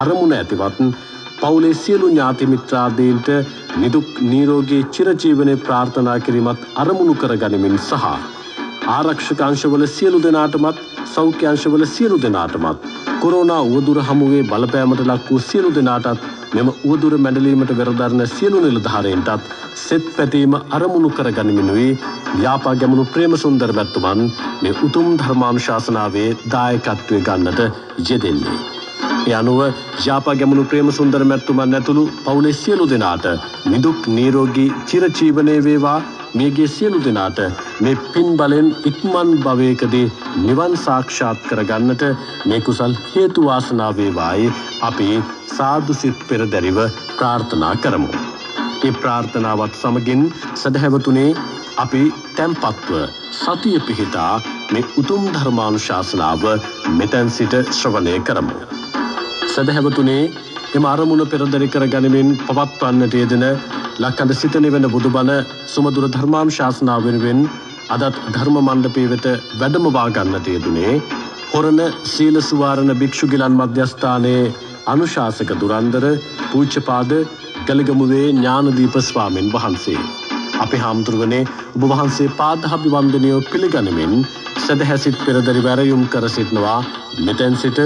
අරමුණ ඇතිවත් පවුලේ සියලු ඥාතිමිත්‍රාදීන්ට නිදුක් නීරෝගේ චිරජීවනය ප්‍රාර්ථනා කිරීමත් අරමුණු කර ගනිමින් සහ. ආරක්ෂකංශවල සියලු දෙනාටමත් සෞඛ්‍යංශවල සියලු දෙනාටමත්. කොරෝනා උවදුර හමුවේ බලපෑමට ලක් වූ සියලු දෙනාටත් මෙම උවදුර මැඩලීමට වෙරදරන සියලු නිලධාරයෙන්ටත් සෙත් පැතීම අරමුණු කර ගනිමිනුවේ යාපා ගැමුණු ප්‍රේම සුන්දර බැත්තුමන් මේ උතුම් ධර්මානුශාසනාවේ දායකත්වය ගන්නට යෙදෙන්නේ. ඒ අනුව යාපා ගැමුණු ප්‍රේම සුන්දර මැත්තුමන් ඇතුළු පවුලේ සියලු දෙනාට නිදුක් නීරෝගී චිරචීවනය වේවා මේගේ සියලු දෙනාට මේ පින් බලෙන් ඉක්මන් භවයකදී නිවන් සාක්ෂාත් කරගන්නට මේ කුසල් හේතු වාසනා වේවායි අපි සාදුසිත් පෙරදැරිව ප්‍රාර්ථනා කරමු. ඒ ප්‍රාර්ථනාවත් සමගින් සදහැවතුනේ අපි තැම්පත්ව සතිය පිහිටා මේ උතුම් ධර්මානුශාසනාව මෙතැන් සිට ශ්‍රවණය කරමු. සදහැවතුනේ එම අරමුණ පෙරදරි කර ගනිමින් පවත්වන්නට යෙදෙන ලක්කඳ සිතන වෙන බුදුබල සුමදුර ධර්මාම් ශාසනාව වෙනුවෙන් අදත් ධර්ම මණ්ඩපේ වෙත වැඩමවා ගන්නට යෙදුනේ හොරණ සීල සුවාරණ භික්ෂුගිලන් මධ්‍යස්ථානයේ අනුශාසක දුරන්දර පූච්චපාද ගලගමුවේ ඥානදීප ස්වාමීන් වහන්සේ. අපි හාමුදුරුවනේ ඔබ වහන්සේ පාදහබිවන්දනයෝ පිළිගනිමින් සැදහැසිත් පෙරදරි වැරයුම් කර සිටනවා මෙතැන් සිට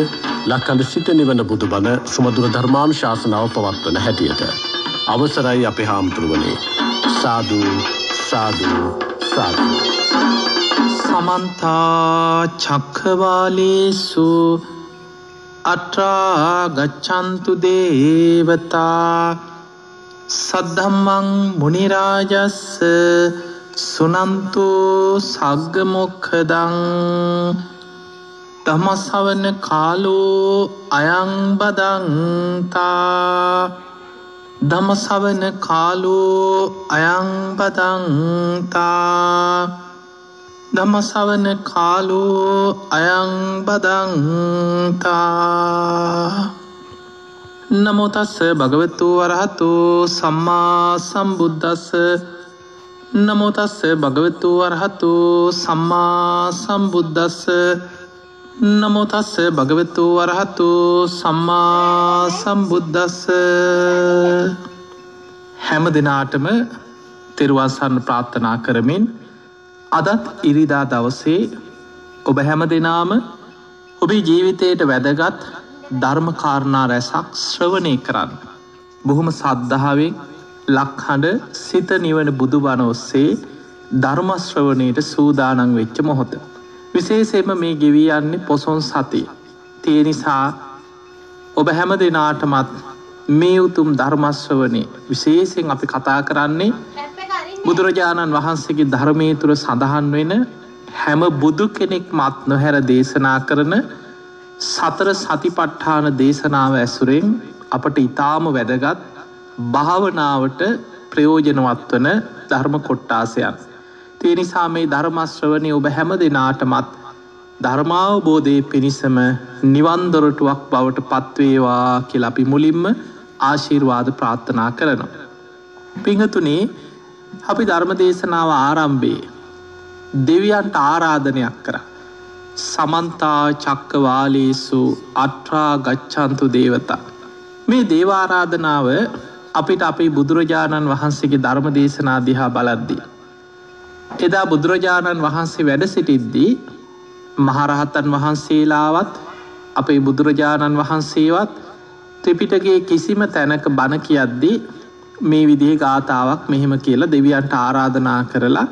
ලක්කඳ සිත නිවන බුදුබන සුමදුර ධර්මාම් ශාසනාව පවත්වන හැටියට. අවසරයි අපේ හාමුදුරුවනේ. සාධූ සාධූ සාධූ. සමන්තා චක්කවාලේසු අට්‍රාගච්චන්තු දේවතා සද්ධම්මං මුනිරාජස්ස සුනන්තු සග්ගමොක්කදං දමසවන කාලෝ අයංබදන්තා දමසවන කාලෝ අයංබදංතා දමසවන කාලෝ අයංබදංතා නමුතස්ස භගවතු වරහතු සම්මා සම්බුද්ධස්ස නමුතස්ස භගවතු වරහතු සම්මා සම්බුද්ධස්ස නමුතස්ස භගවතු වරහතු සම්මා සම්බුද්ධස්ස හැම දෙනාටම තෙරවාසන්න ප්‍රාර්ථනා කරමින් අදත් ඉරිදා දවසේ ඔබ හැම දෙනාම ඔබේ ජීවිතයට වැදගත් ධර්මකාරණා රැසක් ශ්‍රවණය කරන්න. බොහොම සද්ධාවෙන් ලක්හඬ සිත නිවන බුදුබන ඔස්සේ ධර්මශ්‍රවණයට සූදානං වෙච්ච මොහොත. විශේෂෙම මේ ගෙවී යන්නේ පොසොන් සතිය. තිය නිසා ඔබ හැම දෙනාටමත් මේ උතුම් ධර්මස්වවනේ විශේෂෙන් අපි කතා කරන්නේ බුදුරජාණන් වහන්සේගේ ධර්මය තුළ සඳහන් වෙන හැම බුදු කෙනෙක් මත් නොහැර දේශනා කරන සතර සතිපට්ඨාන දේශනාව ඇසුරෙන් අපට ඉතාම වැදගත් භාවනාවට ප්‍රයෝජනවත් වන ධර්ම කොට්ටාසයන්. තිය නිසා මේ ධර්මශ්‍රවනය ඔබ හැම දෙනාටමත් ධර්මාවබෝධය පිණිසම නිවන්දොරටුවක් බවට පත්වේවා කියල අපි මුලින්ම ආශීර්වාද ප්‍රාර්ථනා කරනවා. පිහතුනේ අපි ධර්මදේශනාව ආරම්භේ දෙවියන්ට ආරාධනයක් කර. සමන්තා චක්කවාලේසු අට්‍රා ගච්චන්තු දේවතා. මේ දේවාරාධනාව අපිට අපේ බුදුරජාණන් වහන්සේගේ ධර්ම දේශනා දිහා බලද්දී. එදා බුදුරජාණන් වහන්සේ වැඩ සිටිද්දී මහරහතන් වහන්සේලාවත් අපේ බුදුරජාණන් වහන්සේවත් ත්‍රිපිටගේ කිසිම තැනක බණ කියද්දී මේ විදිහ ගාථාවක් මෙහෙම කියලා දෙවියන්ට ආරාධනා කරලා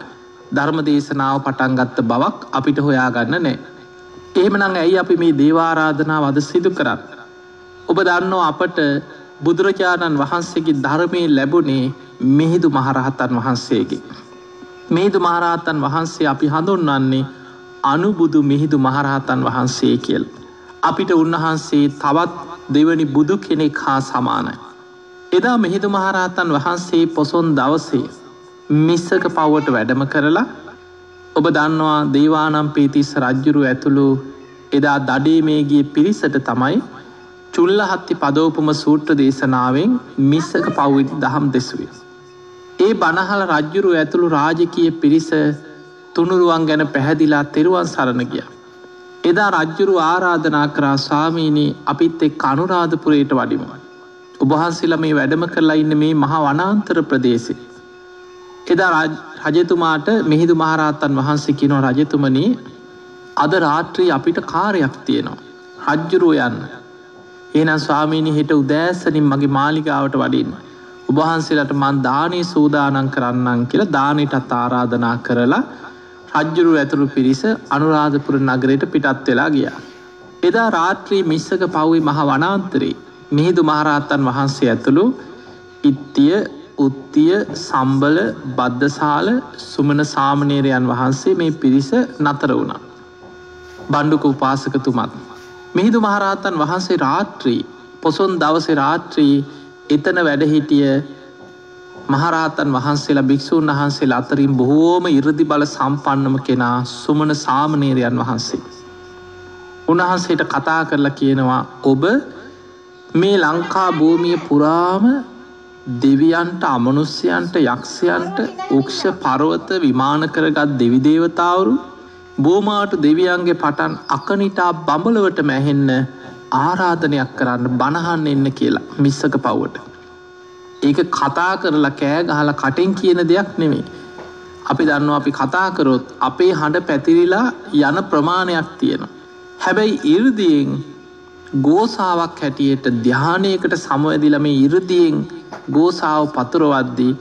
ධර්ම දේශනාව පටන්ගත්ත බවක් අපිට හොයාගන්න නෑ. එහෙමනං ඇයි අපි මේ දේවාරාධනා වද සිදු කරන්න. ඔබ දන්නෝ අපට බුදුරජාණන් වහන්සේගේ ධර්මය ලැබුණේ මෙහිදු මහරහතන් වහන්සේගේ. මෙහිදු මහරහතන් වහන්සේ අපි හඳුන්වන්නේ අනුබුදු මිහිදු මහරහතන් වහන්සේ කියල්. අපිට උන්වහන්සේ තවත් දෙවනි බුදු කෙනෙක් හා සමානයි. එදා මෙහිදු මහරහතන් වහන්සේ පොසොන් දවසේ මිස්සක පව්වට වැඩම කරලා ඔබ දන්නවා දේවානම් පීතිස්ස රජ්ජුරු ඇතුළු එදා දඩේමේගේ පිරිසට තමයි චුල්ල හත්ති පදෝපම සූට්‍ර දේශනාවෙන් මිස්සක පව්විදි දහම් දෙසුවේ. ඒ බණහල රජ්ජුරු ඇතුළු රාජකය පිරිස තුනුරුවන් ගැන පැහැදිලා තෙරුවන් සරණ ගිය. එදා රජ්ජුරු ආරාධනා කරා ස්වාමීනී අපිත් එක් අනුරාධපුරයට වඩිම. උබහන්සිල මේ වැඩම කරලා ඉන්න මේ මහා වනාන්තර ප්‍රදේශෙ. එදා රජතුමාට මිහිදු මහරහත්තන් වහන්සේ කිනෝ රජතුමනී අද රාත්‍රී අපිට කාරයක් තියෙනවා. රජ්ජුරුව යන්න. ඒනම් ස්වාමීණි හිට උදෑසනින් මගේ මාලිකාවට වඩින්න. උබහන්සේලට මන් දානී සූදානන් කරන්නම් කියලා දානටත් ආරාධනා කරලා රජ්ජුරු ඇතුළු පිරිස අනුරාධපුර නගරයට පිටත් වෙලා ගියා. එදා රාත්‍රී මිස්සක පව්වි මහ වනාන්තරේ මිහිදු මහරහත්තන් වහන්සේ ඇතුළු ඉත්තිය උත්තිය සම්බල බද්ධසාල සුමන සාමනේරයන් වහන්සේ මේ පිරිස නතර වුණා. බණ්ඩුක උපාසකතුමත්. මිහිදු මහරහතන් වහන්සේ රාත්‍රී පොසොන් දවස රාත්‍රී එතන වැඩහිටිය මහරහතන් වහන්සේලා භික්‍ෂූන් වහන්සේ අතරින් බොහෝම ඉරදි බල සම්පන්නම කෙනා සුමන සාමනේරයන් වහන්සේ. උන්වහන්සේට කතා කරලා කියනවා ඔබ මේ ලංකා භූමිය පුරාම දෙවියන්ට අමනුස්්‍යයන්ට යක්ෂයන්ට උක්ෂ පරවත විමාන කරගත් දෙවිදේවතාවරු බෝමාට දෙවියන්ගේ පටන් අකනිටා බඹලවට මැහෙන්න ආරාධනයක් කරන්න බණහන්න එන්න කියලා මිස්සක පව්වට. ඒක කතා කරලා කෑ ගහල කටෙන් කියන දෙයක් නෙමේ. අපි දන්න අපි කතාකරොත් අපේ හඬ පැතිරිලා යන ප්‍රමාණයක් තියෙනවා. හැබැයි ඉරදියෙන් ගෝසාාවක් හැටියට ධ්‍යානයකට සමවැදිලම ඉරදියෙන් ගෝසාාව පතුරවද්දී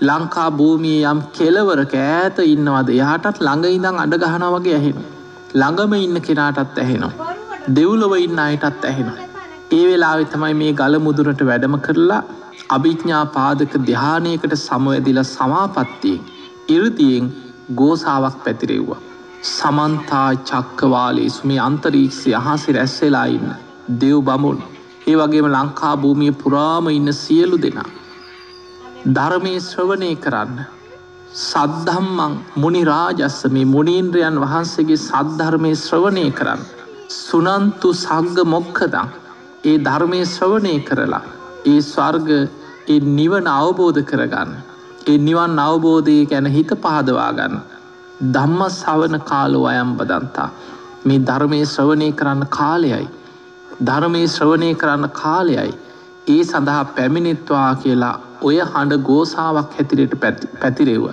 ලංකා භූමිය යම් කෙලවරක ඈත ඉන්නවද යාටත් ළඟ ඉඳං අඩ ගහන වගේ ඇහෙන. ළඟම ඉන්න කෙනාටත් ඇහෙනවා. දෙව්ලොව ඉන්න අයටත් ඇහෙන. ඒ වෙලාවෙ තමයි මේ ගල මුදුරට වැඩම කරලා අභිඥා පාදක ධ්‍යානයකට සමවැදිල සමාපත්තියෙන් ඉරතියෙන් ගෝසාාවක් පැතිරෙව්වා. සමන්තා චක්කවාලේ සුමේ අන්තරීක්ෂය අහසි රැස්සෙලා ඉන්න දෙව් බමුන් ඒ වගේම ලංකා භූමිය පුරාම ඉන්න සියලු දෙනා. ධර්මය ශ්‍රවණය කරන්න. සද්ධම්මං මුනිරාජස්ස මේ මුණීන්ද්‍රයන් වහන්සේගේ සද්ධර්මය ශ්‍රවණය කරන්න. සුනන්තු සග්ග මොක්කදං ඒ ධර්මය ශ්‍රවණය කරලා ඒ ස්වර්ග ඒ නිවන අවබෝධ කරගන්න. ඒ නිවන් අවබෝධය ගැන හිත පහදවාගන්න. ධම්ම සවන කාලෝ අයම් බදන්තා මේ ධර්මය ශ්‍රවණය කරන්න කාලයයි. ධර්මය ශ්‍රවණය කරන්න කාලයයි. ඒ සඳහා පැමිණිත්වා කියලා ඔය හඬ ගෝසාාවක් හැතිරයට පැතිරෙව.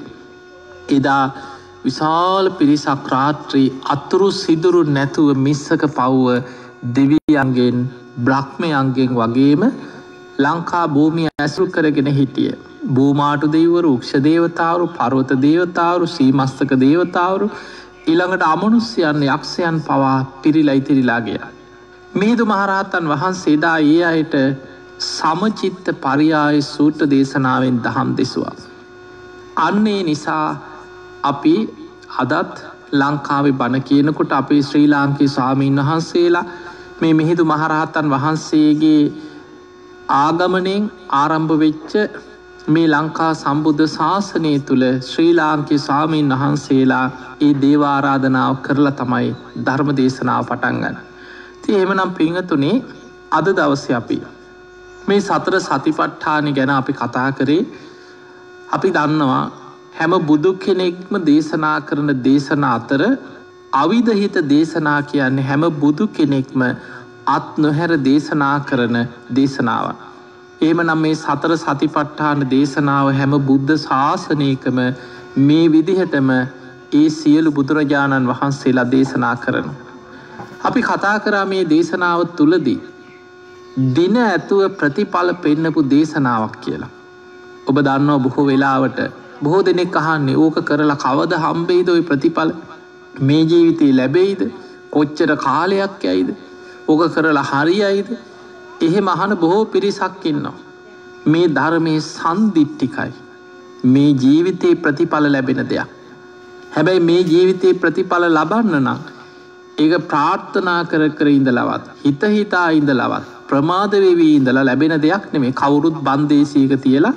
එදා විශාල පිරිසක් රාත්‍රී අතුරු සිදුරු නැතුව මිස්සක පව්ව දෙවියන්ගෙන් බ්‍රහ්මයන්ගෙන් වගේම ලංකා භූමිය ඇසුරු කරගෙන හිටිය. භූමාටු දෙවරු ක්ෂ දේවතාවරු පරවත දේවතාවරු සීමස්තක දේවතාවරු ඉළඟට අමනුස්්‍යයන් යක්ෂයන් පවා පිරිලයිතිරිලාගිය. මිහිදු මහරහතන් වහන්සේදා ඒ අයට සමචිත්ත පරියාය සූට දේශනාවෙන් දහම් දෙසවා. අන්නේ නිසා අපි අදත් ලංකාවෙ බණ කියනකොට අපේ ශ්‍රී ලාංකී ස්වාමීන් වහන්සේලා මේ මිහිදු මහරහතන් වහන්සේගේ ආගමනෙන් ආරම්භ වෙච්ච මේ ලංකා සම්බුද්ධ ශාසනය තුළ ශ්‍රී ලාංකි ස්වාමීන් වහන්සේලා ඒ දේවාරාධනාව කරලා තමයි ධර්ම දේශනාව පටන්ගන්න. ති එමනම් පිංහතුනේ අද දවස අපි. මේ සතර සතිපට්ඨානි ගැන අපි කතා කරේ අපි දන්නවා හැම බුදු කෙනෙක්ම දේශනා කරන දේශන අතර අවිධහිත දේශනා කියන්නේ හැම බුදු කෙනෙක්ම අත් නොහැර දේශනා කරන දේශනාවන්. ඒම නම් මේ සතර සතිපට්ඨාන දේශනාව හැම බුද්ධ ශාසනයකම මේ විදිහටම ඒ සියලු බුදුරජාණන් වහන්සේලා දේශනා කරන. අපි කතා කරා මේ දේශනාව තුළදී. දින ඇතුව ප්‍රතිඵල පෙන්නපු දේශනාවක් කියලා. ඔබ දන්නවා බොහෝ වෙලාවට බොහෝ දෙනෙක් අහන්නේ ඕක කරලා කවද හම්බෙයිද ඔයි ප්‍රතිඵල මේ ජීවිතයේ ලැබෙයිද කොච්චර කාලයක් යයිද ඕක කරලා හරියයිද එහෙ මහන බොහෝ පිරිසක් ඉන්නවා. මේ ධර්මය සන්දිිට්ටිකයි. මේ ජීවිතයේ ප්‍රතිඵල ලැබෙන දෙයක්. හැබැයි මේ ජීවිතයේ ප්‍රතිඵල ලබන්න නම් ඒ ප්‍රාර්ථනා කර කර ඉඳලවත් හිත හිතා ඉඳලවත් ප්‍රමාදවෙවී ඉඳලා ලැබෙන දෙයක් නෙමේ කවුරුත් බන්දේශීක තියලා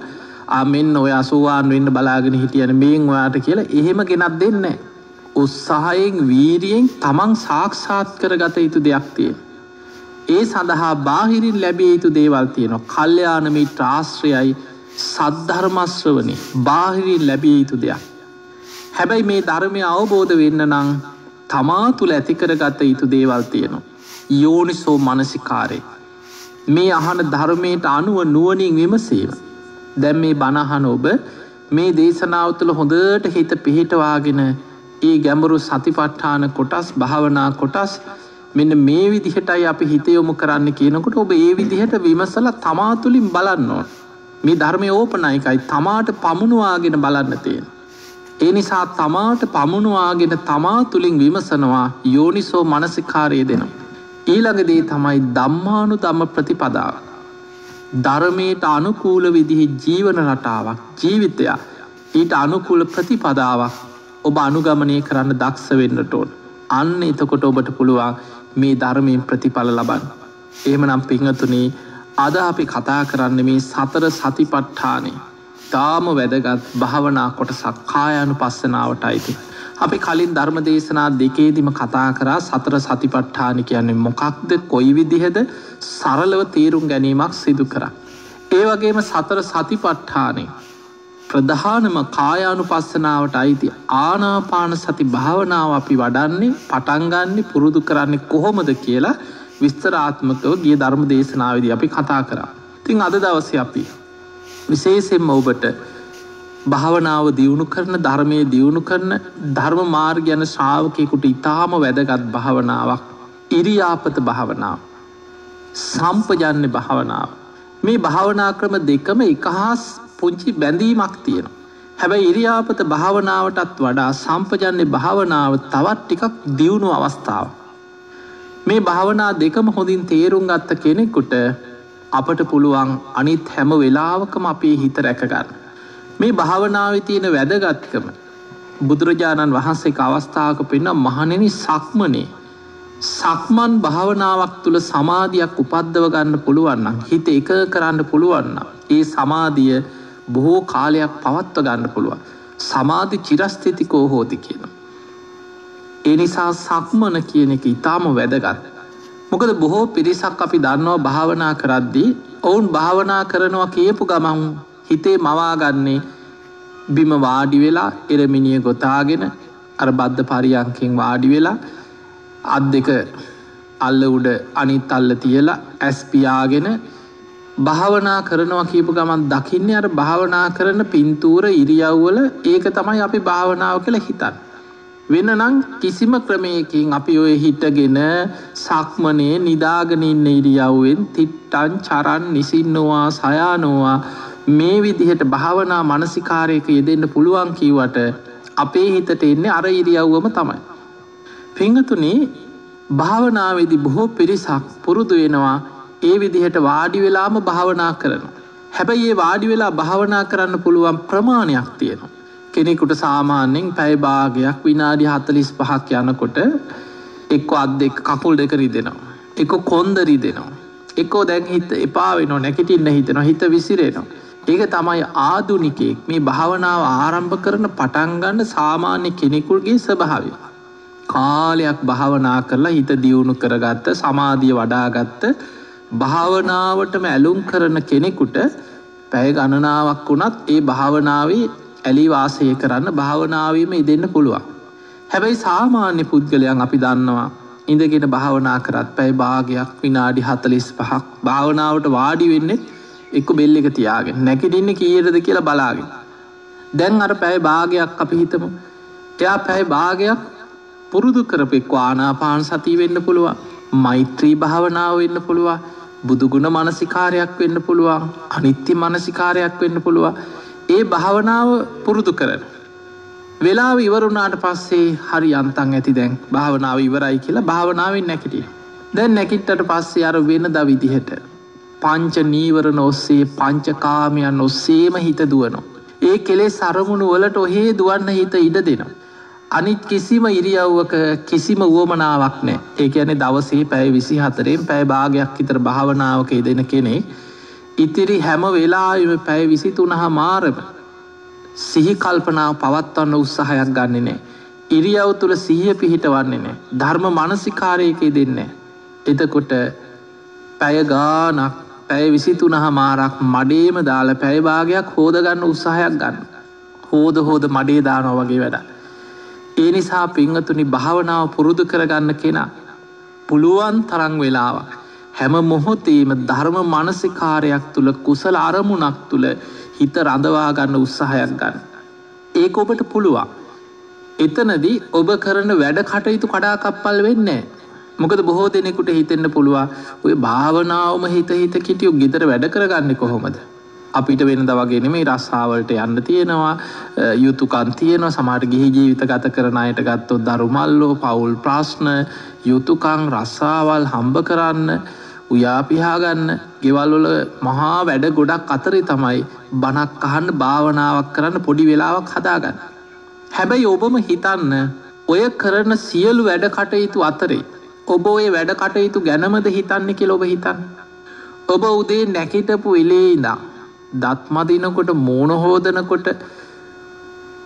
ආමෙන් ඔය අසුවාන් වෙන්න බලාගෙන හිටියන මේෙන් ඔයාට කියලා එහෙම ගෙනත් දෙන්න. උත්සාහයෙන් වීරියෙන් තමන් සාක්ෂාත් කර ගත යුතු දෙයක් තිය. ඒ සඳහා බාහිරින් ලැබිය යුතු දේවල් තියෙනවා කල්්‍යයානමී ට්‍රාශ්‍රයයි සද්ධර්මශ්‍රවනි බාහිරින් ලැබිය යුතු දෙයක්. හැබැයි මේ ධර්මය අවබෝධ වෙන්න නං තමා තුළ ඇතිකරගත යුතු දේවල් තියෙනවා. යෝනිසෝ මනසිකාරය. මේ අහන ධර්මයට අනුව නුවනින් විමසීම. දැම් මේ බණහන ඔබ මේ දේශනාව තුළ හොඳට හිත පිහිටවාගෙන ඒ ගැඹුරු සතිපට්ඨාන කොටස් භාවනා කොටස් මෙන්න මේ විදිහටයි අපි හිතයොමු කරන්න කියනකොට ඔබ ඒ විදිහට විමසල තමා තුළින් බලන්න ඕන. මේ ධර්මය ඕපනයිකයි තමාට පමුණවාගෙන බලන්න තියෙන. ඒ නිසා තමාට පමුණවාගෙන තමා තුළින් විමසනවා යෝනිසෝ මනසිකාරය දෙනවා. ඊළඟදේ තමයි දම්මානු දම්ම ප්‍රතිපදාව. ධර්මයට අනුකූල විදිහි ජීවන රටාවක් ජීවිතයක් ඊට අනුකූල ප්‍රතිපදාවක් ඔබ අනුගමනය කරන්න දක්ෂ වෙන්නට ඕන්. අන්න එතකොට ඔබට පුළුවන් මේ ධර්මයෙන් ප්‍රතිඵල ලබන්. එහෙමනම් පිංහතුනේ අද අපි කතා කරන්න මේ සතර සතිපට්ඨානය තාම වැදගත් භාවනා කොට සක්කායනු පස්සනාවට අයිති. අපි කලින් ධර්ම දේශනා දෙකේදිම කතා කරා සතර සතිපට්ඨාන කියන්නේ මොකක්ද කොයි විදිහද සරලව තේරුම් ගැනීමක් සිදු කර. ඒ වගේම සතර සතිපට්ඨානය ප්‍රධානම කායානු පස්සනාවට අයිති ආනාපාන සති භාවනාව අපි වඩන්නේ පටන්ගන්නේ පුරුදු කරන්නේ කොහොමද කියලා විස්තරාත්මකව ගිය ධර්ම දේශනාවද අපි කතා කරා. තිං අද දවස අපි විශේෂෙන්ම ඔබට භාවනාව දියුණු කරන ධර්මය දියුණු කරන ධර්ම මාර් ගැන ශ්‍රාවකයකුට ඉතාම වැදගත් භාවනාවක් ඉරියාපත භාවනාව සම්පජන්න භාවනාව මේ භාවනා ක්‍රම දෙකම එකහස් පුංචි බැඳීමක් තියෙන හැබැයි ඉරියාපත භාවනාවටත් වඩා සම්පජන්නේ භාවනාව තවත් ටිකක් දියුණු අවස්ථාව මේ භාවනා දෙකම හොඳින් තේරුම් ගත්ත කෙනෙකුට අපට පුළුවන් අනිත් හැම වෙලාවකම අපේ හිත රැකගන්න මේ භාවනාව තියෙන වැදගත්කම බුදුරජාණන් වහන්සේ අවස්ථාවක පෙන්න මහනෙන සක්මනේ. සක්මන් භාවනාවක් තුළ සමාධයක් උපද්දව ගන්න පුළුවන්න හිත එක කරන්න පුළුවන්න ඒ සමාධිය බොහෝ කාලයක් පවත්ව ගන්න පුළුවන් සමාධි චිරස්ථිතිකෝ හෝති කියන. ඒ නිසා සක්මන කියන එක ඉතාම වැදගත්. මොකද බොහෝ පිරිසක් අපි දන්නවා භාවනා කරද්දී ඔවුන් භාවනා කරනවා කියපු ගමන් හිතේ මවාගන්නේ බිම වාඩි වෙලා එරමිනිිය ගොතාගෙන අර බද්ධ පරියංකින් වාඩි වෙලා අත් දෙක අල්ල උඩ අනිත් අල්ල තියලා ඇස්පියාගෙන භාවනා කරනවා කියපු ගමන් දකින්න අර භාවනා කරන පින්තූර ඉරියව්වල ඒක තමයි අපි භාවනාව කළ හිතන්. වෙන නං කිසිම ක්‍රමයකින් අපි ඔය හිටගෙන සක්මනේ නිදාගනඉන්න ඉරියව්වෙන් තිට්ටන් චරන් නිසින්නවා සයානවා මේ විදිහට භාවනා මනසිකාරයක යෙදෙන්න්න පුළුවන් කීවට අපේ හිතට එන්නේ අර ඉරියව්වම තමයි. පිංහතුනේ භාවනාවේදි බොහෝ පිරිසක් පුරුදු වෙනවා ඒ විදිහට වාඩි වෙලාම භාවනා කරන. හැබැයි ඒ වාඩි වෙලා භාවනා කරන්න පුළුවන් ප්‍රමාණයක් තියෙනවා. කෙනෙකුට සාමාන්‍යෙන් පැයිභාගයක් විනාඩි හතලිස් පහක් යනකොට එක්ක අත් දෙක් කකුල් දෙකරි දෙනවා. එක කොන්දරි දෙනවා. එකෝ දැන් හිත එපා වෙන නැකිටින්න හිතෙන හිත විසිරේනවා. ඒක තමයි ආදුනිකෙක් මේ භාවනාව ආරම්භ කරන පටන්ගන්න සාමාන්‍ය කෙනෙකුල්ගේ ස්වභාවය. කාලයක් භාවනා කරලා හිත දියුණු කරගත්ත සමාධිය වඩාගත්ත භාවනාවටම ඇලුම් කරන කෙනෙකුට පැය ගණනාවක් වුණත් ඒ භාවනාවේ ඇලිවාසය කරන්න භාවනාවීම ඉදන්න පුළුවන්. හැබැයි සාමාන්‍ය පුද්ගලයන් අපි දන්නවා ඉඳගෙන භාවනා කරත් පැයි භාගයක් විනාඩි හතලිස් පහක් භාවනාවට වාඩි වෙන්නෙත් එක්ක බෙල්ල එක තියාගෙන නැකිටින්න කියරද කියලා බලාගෙන. දැන් අර පැය භාගයක් අපි හිතමු එයා පැයි භාගයක් පුරුදු කරපෙක් ආනාපාන සතිී වෙන්න පුළුවන් මෛත්‍රී භාවනාව වෙන්න පුළුවන් බුදුගුණ මනසිකාරයක් වෙන්න පුළුවන් අනිත්‍ය මනසිකාරයක් වෙන්න පුළුවන් ඒ භාවනාව පුරුදු කරන. වෙලාව ඉවරුණාට පස්සේ හරි අන්තන් ඇති දැන් භාවනාව ඉවරයි කියලා භාවනාවෙන් නැකිටිය. දැන් නැකිට්ටට පස්සේ අර වෙන ද විදිහට. පංච නීවරණ ඔස්සේ පංචකාමයන් ඔස්සේම හිත දුවනවා. ඒ කෙලේ සරමුණු වලට ඔහේ දුවන්න හිත ඉඩ දෙනවා. අනිත් කිසිම ඉරියව්වක කිසිම වුවමනාවක් නෑ ඒ ඇනෙ දවසේ පැය විසි හතරෙන් පැය භාගයක් ඉතර භාවනාවක දෙන කෙනෙ ඉතිරි හැම වෙලාම පැය විසිතුනහා මාරම සිහි කල්පනාව පවත්වන්න උත්සාහයක් ගන්න නෑ ඉරියව් තුළ සිහිය පිහිට වන්නේ නෑ ධර්ම මනසිකාරයකේ දෙන්න එතකොට පැය ගානක් පැය විසිතුනහ මාරක් මඩේම දාලා පැයභාගයක් හෝදගන්න උත්සාහයක් ගන්න. හෝද හෝද මඩේ දානෝ වගේ වැඩ ඒ නිසා පිංහතුනි භාවනාව පුරුදු කරගන්න කෙනා පුළුවන් තරං වෙලාවක් හැම මොහොතේම ධර්ම මනසිකාරයක් තුළ කුසල අරමුණක් තුළ හිත රඳවාගන්න උත්සාහයක් ගන්න. ඒක ඔබට පුළුවන්. එතනදී ඔබ කරන වැඩ කටයුතු කඩාකප්පල් වෙන්නේ. මොකද බොහෝ දෙනෙකුට හිතෙන්න්න පුළුවන් ඔය භාවනාවම හිත හිත කිටියු ගෙතර වැඩ කරගන්න කොහොමද. අපිට වෙනද වගේ මේ රස්සාාවලට යන්න තියෙනවා යුතුකන් තියෙනවා සමට ගිහි ජීවිත ගත කරන අයට ගත්තොත් දරුමල්ලෝ පවුල් ප්‍රශ්න යුතුකං රස්සාවල් හම්බ කරන්න උයාපිහාගන්න ගෙවල්වල මහා වැඩ ගොඩක් අතරේ තමයි බනක් අහන්න භාවනාවක් කරන්න පොඩි වෙලාවක් හදාගන්න. හැබැයි ඔබම හිතන්න ඔය කරන සියලු වැඩ කටයුතු අතරේ ඔබ ඔය වැඩ කටයුතු ගැනමද හිතන්න කෙ ඔබ හිතන්න. ඔබ උදේ නැකිටපු එලේඉදා දත්මදිනකොට මෝනහෝදනකොට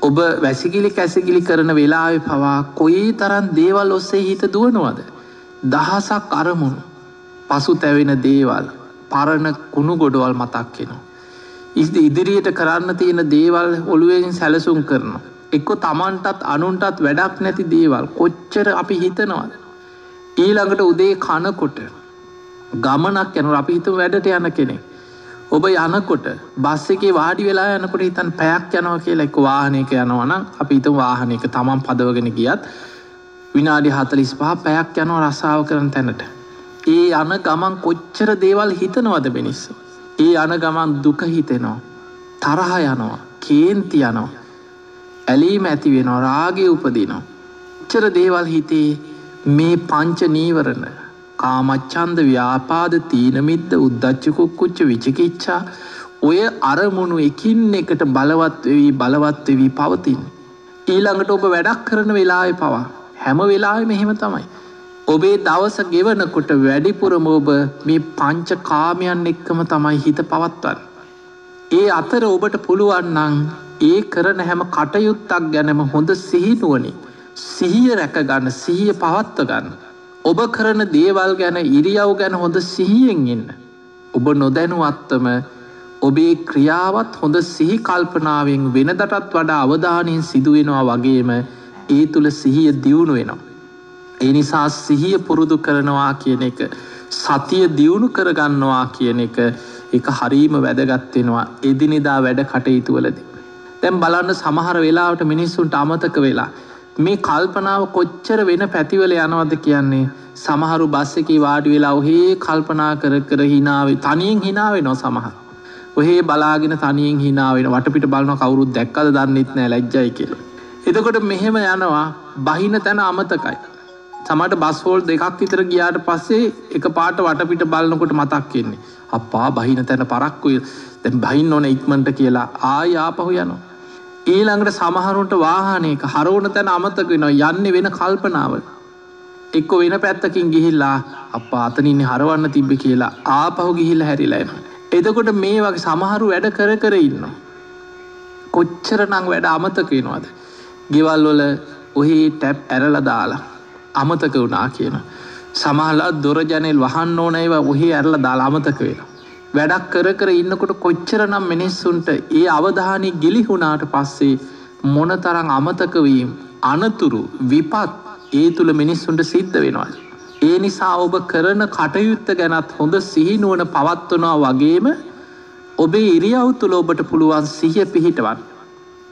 ඔබ වැසිගිලි කැසිගිලි කරන වෙලාවෙ පවා කොයි තරන් දේවල් ඔස්සේ හිත දුවනවද. දහසක් අරමුණු පසු තැවෙන දේවල් පරණ කුණු ගොඩවල් මතක්කෙනවා. ඉස්ද ඉදිරියට කරන්න තියෙන දේවල් ඔළුවෙන් සැලසුම් කරනවා. එක්කො තමන්ටත් අනුන්ටත් වැඩක් නැති දේවල් කොච්චර අපි හිතනවාද. ඊළඟට උදේ කනකොට ගමනක් යනු අපි හිතු වැඩට යන කෙනෙක්. ඔබ යනකොට බස් එකේ වාඩි වෙලා යනකොට හිතන් පැයක් යනව කියලා එක් වාහනයක යනවනම් අපි හිත වාහනයක තමන් පදවගෙන ගියත් විනාඩි හතලිස් පහ පැයක් යනව රස්සාාව කරන තැනට. ඒ යන ගමන් කොච්චර දේවල් හිතනවද බෙනිස්ස. ඒ අන ගමන් දුක හිතෙනවා. තරහ යනවා කේන්ති යනවා. ඇලීම ඇති වෙනවා රාගය උපදිනවා. චර දේවල් හිතේ මේ පංච නීවරණ කාමච්චන්ද ව්‍යාපාද තීනමිද්ද උද්දච්චකොක්කුච්ච විචකිච්චා ඔය අරමුණු එකින් එකට බලවත්වවී බලවත්වවී පවතින්. ඊළඟට ඔබ වැඩක් කරන වෙලාය පවා හැම වෙලාය මෙහෙම තමයි. ඔබේ දවස ගෙවනකොට වැඩිපුරම ඔබ මේ පංච කාමයන් එක්කම තමයි හිත පවත්වන්න. ඒ අතර ඔබට පුළුවන්නං ඒ කරන හැම කටයුත්තක් ගැනම හොඳ සිහිනුවනි සිහිය රැකගන්න සිහිය පවත්ව ගන්න. ඔබ කරන දේවල් ගැන ඉරියව් ගැන හොඳ සිහියෙන් ඉන්න. ඔබ නොදැනුවත්තම ඔබේ ක්‍රියාවත් හොඳ සිහි කල්පනාවෙන් වෙනදටත් වඩා අවධානයෙන් සිදුවෙනවා වගේම ඒ තුළ සිහිය දියුණු වෙනවා. ඒ නිසා සිහිය පුරුදු කරනවා කියන එක සතිය දියුණු කරගන්නවා කියන එක එක හරීම වැදගත්වෙනවා එදිනිදා වැඩ කටයුතුවලදී. තැම් බලන්න සමහර වෙලාවට මිනිස්සුන්ට අමතක වෙලා මේ කල්පනාව කොච්චර වෙන පැතිවල යනවද කියන්නේ සමහරු බස්ස එක වාඩි වෙලා ඔහේ කල්පනා කර කර හිනාවේ තනියෙන් හිනාවේ නො සමහර. ඔහේ බලාගෙන තනියෙන් හිනාවෙන වටපිට බලන කවුරුත් දැක්කද දන්නෙත් නෑ ලැජ්ජයි කියල. එතකොට මෙහෙම යනවා බහින තැන අමතකයි. සමට බස්හෝල් දෙකක් විතර ගියාට පස්සේ එක පාට වටපිට බලන්නකොට මතක් කියන්නේ. අපා බහින තැන පරක්කුය දැ බහින්න ඕන ඉක්මට කියලා ආය ආපහු යනවා. ඊළඟට සමහරුන්ට වාහනයක හරෝන තැන අමතක නවා යන්න වෙන කල්පනාවල්. එක්ක වෙන පැත්තකින් ගිහිල්ලා අප අතනින්න හරවන්න තිබ්බ කියලා ආපහු ගිහිල්ල හැරිලයින. එතකොට මේ වගේ සමහරු වැඩ කර කර ඉන්න. කොච්චර නං වැඩ අමතකෙනවාද. ගෙවල්වල ඔහේ ටැප් ඇරල දාලා අමතක වුණා කියන. සමහලා දොරජනල් වහන්න ඕනයිව ඔහේ ඇරල දාලා අමතක වෙන. වැඩක් කර කර ඉන්නකොට කොච්චර නම් මිනිස්සුන්ට ඒ අවධානය ගිලිහුණාට පස්සේ මොන තරං අමතකවීම් අනතුරු විපත් ඒ තුළ මිනිස්සුන්ට සිද්ධ වෙනවා. ඒ නිසා ඔබ කරන කටයුත්ත ගැනත් හොඳ සිහිනුවන පවත්වනවා වගේම ඔබේ ඉරියව් තුළ ඔබට පුළුවන් සිහිය පිහිටවන්.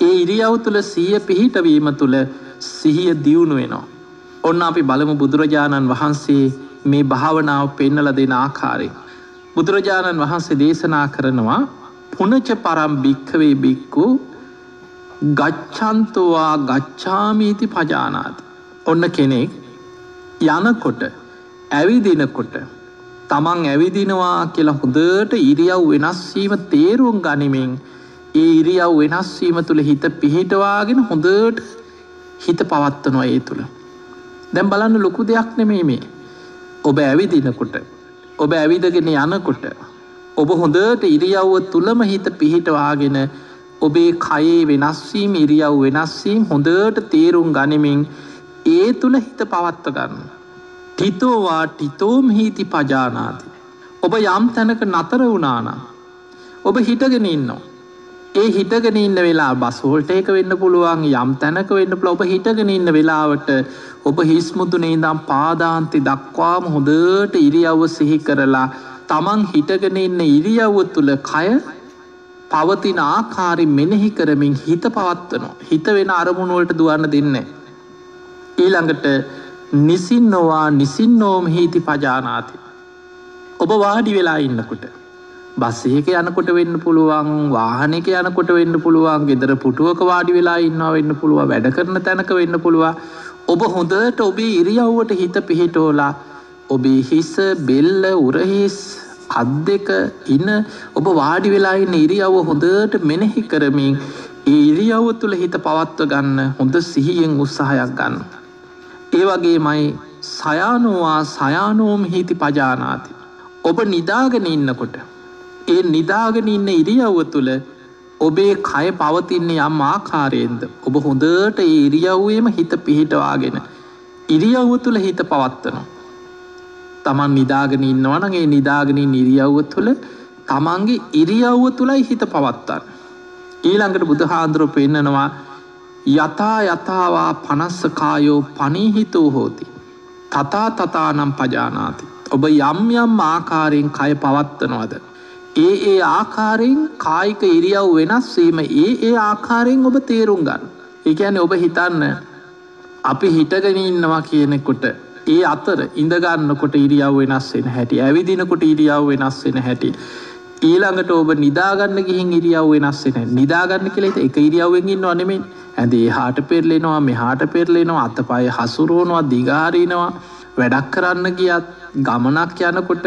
ඒ ඉරියව් තුළ සිහිය පිහිටවීම තුළ සිහිය දියුණු වෙනවා. ඔන්න අපි බලමු බුදුරජාණන් වහන්සේ මේ භාවනාව පෙන්නල දෙන ආකාරය. බුදුරජාණන් වහන්සේ දේශනා කරනවා පුනච පරම් භික්කවේ බික්කු ගච්චන්තවා ගච්ඡාමීති පජානාති. ඔන්න කෙනෙක් යනකොට ඇවිදිනකොට තමන් ඇවිදිනවා කියලා හොඳට ඉරියව් වෙනස්වීම තේරුම් ගනිමින් ඒ ඉරියව් වෙනස්වීම තුළ හිත පිහිටවාගෙන හොඳට හිත පවත්වනවා ඒ තුළ. දැම් බලන්න ලොකු දෙයක් නෙමේ මේ ඔබ ඇවිදිනකොට ඔබ ඇවිදගෙන යනකොට ඔබ හොඳට ඉරියව්ව තුළම හිත පිහිටවාගෙන ඔබේ කයේ වෙනස්වීම ඉරියව් වෙනස්වීම් හොඳට තේරුම් ගනිමින් ඒ තුළ හිත පවත්ව ගන්න. ටිතෝවා ටිතෝම් හිති පජානාති. ඔබ යම් තැනක නතර වුණානම්. ඔබ හිටගෙන ඉන්නවා. ඒ හිටගෙන ඉන්න වෙලා බස්හෝල්ට එක වෙන්න පුළුවන් යම් තැනක වෙන්න පුළ ඔබ හිටගෙන ඉන්න වෙලාවට ඔබ හිස්මුදුනේ දම් පාදාන්ති දක්වාම හොඳට ඉරියව්ව සිහි කරලා තමන් හිටගෙන ඉන්න ඉරියව්ව තුළ කය පවතින ආකාරි මෙනෙහි කරමින් හිත පවත්වනවා හිත වෙන අරමුණුවලට දුවන්න දෙන්න. ඊළඟට නිසින් නොවා නිසින් නෝම හිති පජානාති. ඔබ වාඩි වෙලා ඉන්නකොට. බස්සයක යනකොට වෙන්න පුළුවන් වාහනක යනකොට වෙන්න පුළුවන් ගෙදර පුටුවක වාඩි වෙලා ඉන්නවා වෙන්න පුළුව වැඩ කරන තැනක වෙන්න පුළුවන් ඔබ හොඳට ඔබේ ඉරියව්වට හිත පිහිටෝලා ඔබේ හිස බෙල්ල උරහිස් අත් දෙක ඉන්න ඔබ වාඩි වෙලාඉන්න ඉරියව්ව හොඳට මෙනෙහි කරමින් ඒ ඉරියව්ව තුළ හිත පවත්ව ගන්න හොඳ සිහියෙන් උත්සාහයක් ගන්න. ඒ වගේ මයි සයානුවා සයානෝම හිති පජානාති. ඔබ නිදාගෙන ඉන්නකොට. ඒ නිදාගෙන ඉන්න ඉරියව්ව තුළ ඔබේ කය පවතින්නේ යම් ආකාරයෙන්ද ඔබ හොඳට ඒ ඉරියව්වේම හිත පිහිටවාගෙන ඉරියව්ව තුළ හිත පවත්වනවා. තමන් නිදාගෙන ඉන්නවනගේ නිදාගෙන නිරියව්ව තුළ තමන්ගේ ඉරියව්ව තුළයි හිත පවත්තන්න. ඊළඟට බුදු හාන්දුරුව පෙන්නනවා යතා යතාවා පනස්සකායෝ පනීහිතෝ හෝති. තතා තතානම් පජානාති. ඔබ යම් යම් ආකාරයෙන් කය පවත්වනවද. ඒ ඒ ආකාරයෙන් කායික ඉරියව් වෙනස්වීම ඒ ඒ ආකාරයෙන් ඔබ තේරුම් ගන්න. එකැන ඔබ හිතන්න අපි හිටගෙන ඉන්නවා කියනෙකොට ඒ අතර ඉඳගන්නකොට ඉරියව් වෙනස් වෙන හැටි ඇවිදිනකොට ඉරියව් වෙනස් වෙන හැටි. ඊළඟට ඔබ නිදාගන්න ගිහින් ඉරියව් වෙනස් වෙන නිදාගන්න කෙලෙට එක ඉරියව්වෙන්ගින් නොනෙමෙන් ඇදේ හාට පෙරලෙනවා මෙහාට පෙරලෙනවා අතපය හසුරුවනවා දිගාරීනවා වැඩක් කරන්න ගියත් ගමනක් යනකොට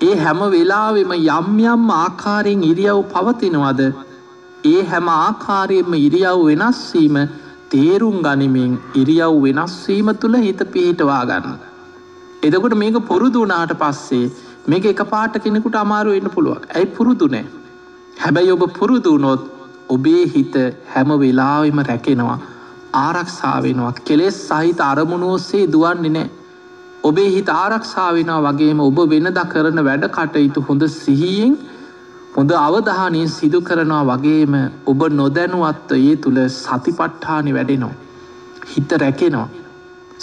ඒ හැම වෙලාවෙම යම් යම් ආකාරයෙන් ඉරියව් පවතිනවද ඒ හැම ආකාරයෙන්ම ඉරියව් වෙනස්වීම තේරුම් ගනිමින් ඉරියව් වෙනස්වීම තුළ හිත පිහිටවා ගන්න. එදකොට මේක පුරුදුනාට පස්සේ මේක එක පාට කෙනෙකුට අමාරු වෙන්න පුළුවන් ඇයි පුරුදුනෑ. හැබැයි ඔබ පුරුදුනොත් ඔබේ හිත හැම වෙලාවෙම රැකෙනවා ආරක්ෂාවෙනවා කෙලෙස් සහිත අරමුණෝස්සේ දුවන්නේ නෑ. ඔබේ හිත ආරක්ෂාවෙනවා වගේම ඔබ වෙනද කරන වැඩ කටයුතු හොඳ සිහියෙන් හොඳ අවධානය සිදු කරනවා වගේම ඔබ නොදැනුවත්ව ඒ තුළ සතිපට්ඨානි වැඩෙනවා. හිත රැකෙනවා.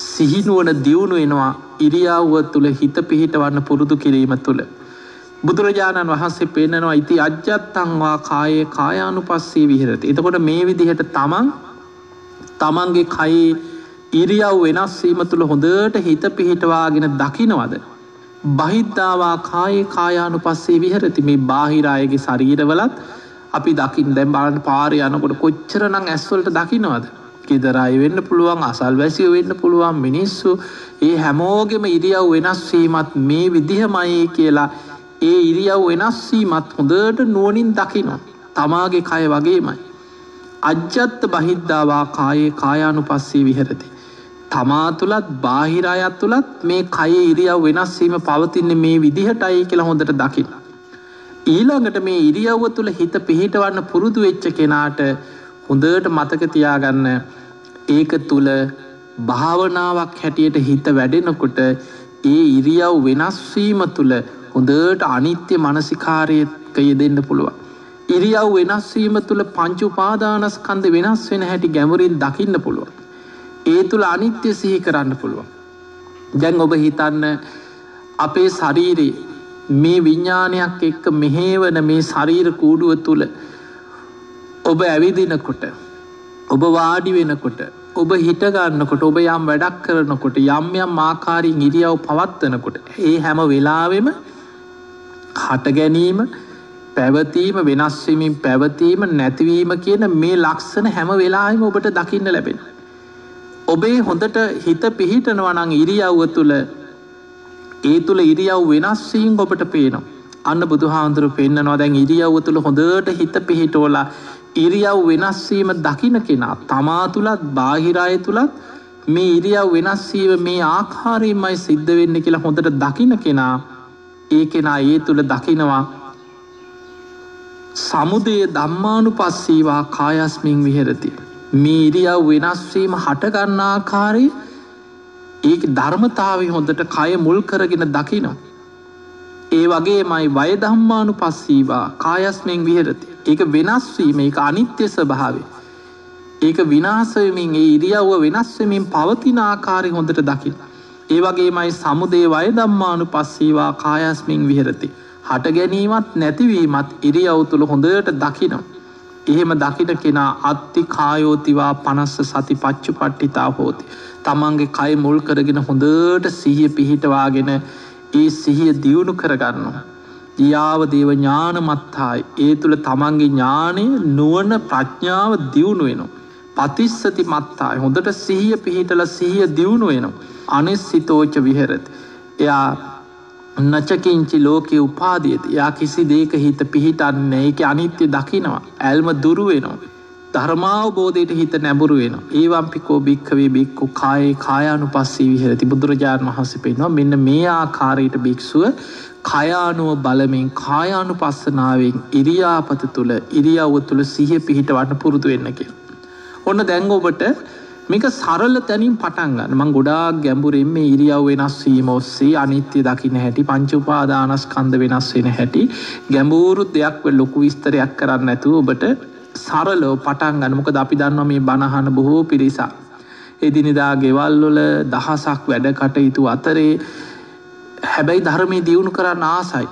සිහිනුවන දියුණු වෙනවා ඉරියාව්ව තුළ හිත පිහිටවන්න පුරුදු කිරීම තුළ. බුදුරජාණන් වහන්සේ පෙන්න්නනවා ඉති අජ්‍යත්තංවා කායේ කායානු පස්සේ විහිරති. එතකොට මේ විදිහට තමන් තමන්ගේ කයේ ඉරියව් වෙනස්වීම තුළ හොඳට හිත පිහිටවාගෙන දකිනවද. බහිද්ධවා කායේ කායානු පස්සේ විහරති මේ බාහිරායගේ ශරීරවලත් අපි දකිින් දැම් බලන්න පාරය යනකොට කොච්චරනං ඇස්වලට දකිනවද. ගෙදරයි වෙන්න පුළුවන් අසල් වැසිය වෙන්න පුළුවන් මිනිස්සු ඒ හැමෝගෙම ඉරියව් වෙනස්වීමත් මේ විදිහමයේ කියලා ඒ ඉරියව් වෙනස්වීමත් හොඳට නුවනින් දකිනවා. තමාගේ කය වගේමයි. අජ්‍යත්ත බහිද්ධවා කායේ කායානු පස්සේ විහරති. තමා තුළත් බාහිරායත් තුළත් මේ කයේ ඉරියව් වෙනස්වීම පවතින්න මේ විදිහටයි කියලා හොඳට දකින්න. ඊළඟට මේ ඉරියව්ව තුළ හිත පිහිටවන්න පුරුදු වෙච්ච කෙනාට හොඳට මතකතියාගන්න ඒක තුළ භාවනාවක් හැටියට හිත වැඩෙනකොට ඒ ඉරියව් වෙනස්වීම තුළ හොඳට අනිත්‍ය මනසිකාරයකය දෙන්න පුළුවන්. ඉරියව් වෙනස්වීම තුළ පංචු පාදානස්කන්ද වෙනස් වෙන හැටි ගැමරින් දකින්න පුළුවන්. ඒ තුළ අනිත්‍ය සිහි කරන්න පුළුවන්. දැන් ඔබ හිතන්න අපේ ශරීරයේ මේ විඤ්ඥානයක් එක්ක මෙහේවන මේ ශරීර කූඩුව තුළ ඔබ ඇවිදිනකොට ඔබ වාඩි වෙනකොට ඔබ හිටගන්නකොට ඔබ යම් වැඩක් කරනකොට යම් යම් ආකාරින් ඉරියව් පවත්වනකොට ඒ හැම වෙලාවෙම හට ගැනීම පැවතීම වෙනස්වමින් පැවතීම නැතිවීම කියන මේ ලක්ෂණ හැම වෙලාම ඔබට දකින්න ලැබෙන. ඔබේ හොඳට හිත පිහිටනවනං ඉරියව්ව තුළ ඒ තුළ ඉරියව් වෙනස්වීම් ඔබට පේනවා. අන්න බුදුහාන්දුරු පෙන්න්නනවා දැන් ඉරියව්ව තුළ හොඳට හිත පිහිටෝලා ඉරියව් වෙනස්වීම දකින කෙනා තමා තුළත් බාහිරය තුළත් මේ ඉරියව් වෙනස්වීම මේ ආකාරයමයි සිද්ධ වෙන්න කියලා හොඳට දකින කෙනා ඒ කෙනා ඒ තුළ දකිනවා සමුදය දම්මානු පස්සීවා කායස්මින් විහෙරති. මේ ඉරියව් වෙනස්වීම හටගන්නාකාරය ඒ ධර්මතාව හොඳට කය මුල් කරගෙන දකිනවා. ඒ වගේ මයි වයදම්මානු පස්සීවා කායස්මෙන් විහරති. ඒක වෙනස්වීම එක අනිත්‍ය ස්වභාවේ ඒක විනාසවමින් ඒ ඉරියව්ව වෙනස්වමින් පවතින ආකාරය හොඳට දකිින්. ඒ වගේමයි සමුදේ වය දම්මානු පස්සීවා කායස්මින් විහරති. හට ගැනීමත් නැතිවීමත් ඉරියව් තුළ හොඳට දකිනම්. එහෙම දකිට කෙනා අත්ති කායෝතිවා පනස්ස සති පච්චු පට්ටිතා හෝති. තමන්ගේ කයි මුල් කරගෙන හොඳට සිහිය පිහිටවාගෙන ඒ සිහිය දියුණු කරගන්නවා. යාව දේව ඥානමත්තායි ඒ තුළ තමන්ගේ ඥානය නුවන ප්‍රඥාව දියුණු වෙනවා. පතිස්සති මත්තායි හොඳට සිහිය පිහිටල සිහිය දියුණු වෙනවා. අනිස් සිතෝච විහරත්. එයා නචකින්චි ලෝකෙ උපාදියත යා කිසි දේක හිත පිහිටන්න ඒක අනිත්‍ය දකිනවා ඇල්ම දුරුවෙනවා. ධර්මාවබෝධයට හිත නැබුරුවෙන ඒවම්පිකෝ භික්කවේ බික්කු කායේ කායානු පස්සේ විහරති බුදුරජාණන් වහස පෙන්වා මෙන්න මේ ආකාරයට භික්‍ෂුව කයානුව බලමින් කායානු පස්සනාවෙන් ඉරියාපත තුළ ඉරියව්ව තුළ සිහ පිහිට වන්න පුරුදු වෙන්න කිය. ඔන්න දැංග ඔබට මේක සරල තැනින් පටන්ගන්න මං ගොඩා ගැඹුරෙන් මේ ඉරියව් වෙනස්වීම ඔස්සේ අනිත්‍ය දකින හැටි පංචුපාදානස්කන්ද වෙනස් වෙන හැටි ගැඹූරු දෙයක් ලොකු විස්තරයක් කරන්න ඇතුව ඔබට සරලෝ පටන් ගනමක අපි දන්නවා මේ බණහන බොහෝ පිරිසා. එදිනිදා ගෙවල්ලොල දහසක් වැඩ කටයුතු අතරේ හැබැයි ධර්මය දියුණු කරන්න ආසයි.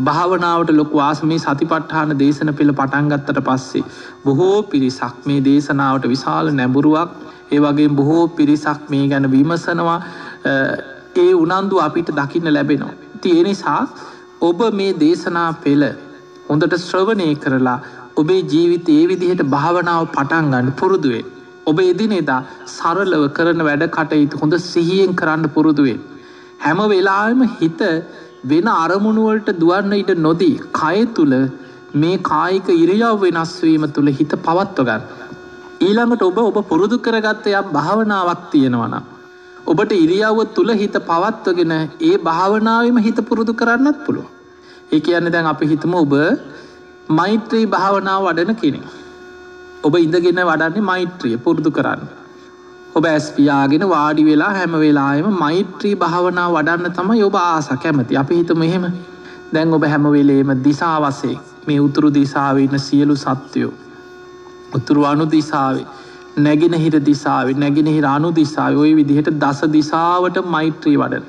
භාවනාවට ලොක වාසමේ සතිපට්ඨාන දේශන පෙළ පටන්ගත්තට පස්සේ. බොහෝ පිරිසක් මේ දේශනාවට විශාල නැබුරුවක් ඒ වගේ බොහෝ පිරිසක් මේ ගැන විමසනවා ඒ උනන්දු අපිට දකින්න ලැබෙනවා. ති එනිසා ඔබ මේ දේශනා පෙළ හොඳට ශ්‍රවණය කරලා ඔබේ ජීවිත ඒ විදිහට භාවනාව පටන්ගන්න පුරුදුවේ. ඔබ එදිනෙදා සරලව කරන වැඩ කටයුතු හොඳ සිහියෙන් කරන්න පුරුදුවේ. හැම වෙලාම හිත වෙන අරමුණුවලට දුවන්න ඉට නොදී කය තුළ මේ කායික ඉරියව් වෙනස්වීම තුළ හිත පවත්ව ගන්න. ඊළඟට ඔබ ඔබ පුරුදු කරගත්තයක් භාවනාවක් තියෙනවන. ඔබට ඉරියව්ව තුළ හිත පවත්වගෙන ඒ භාවනාවම හිත පුරුදු කරන්නත් පුළුව. ඒ කියන්න දැන් අපි හිතම ඔබ මෛත්‍රී භාවනාව වඩන කෙනෙ. ඔබ ඉඳගෙන වඩන්නේ මෛත්‍රිය පුරුදු කරන්න. ඔබ ඇස්පියාගෙන වාඩි වෙලා හැම වෙලාම මෛත්‍රී භාවනා වඩන්න තම ඔබ ආස කැමති අපි හිත මෙහෙම දැන් ඔබ හැම වෙලේම දිසාවසේ මේ උතුරු දිසාවන්න සියලු සත්‍යයෝ. උතුරු අනු දිසාවේ නැගෙනහිර දිසාාව නැගෙනහිර අනු දිසාාව ඔය විදිහට දස දිසාවට මෛත්‍රී වඩන.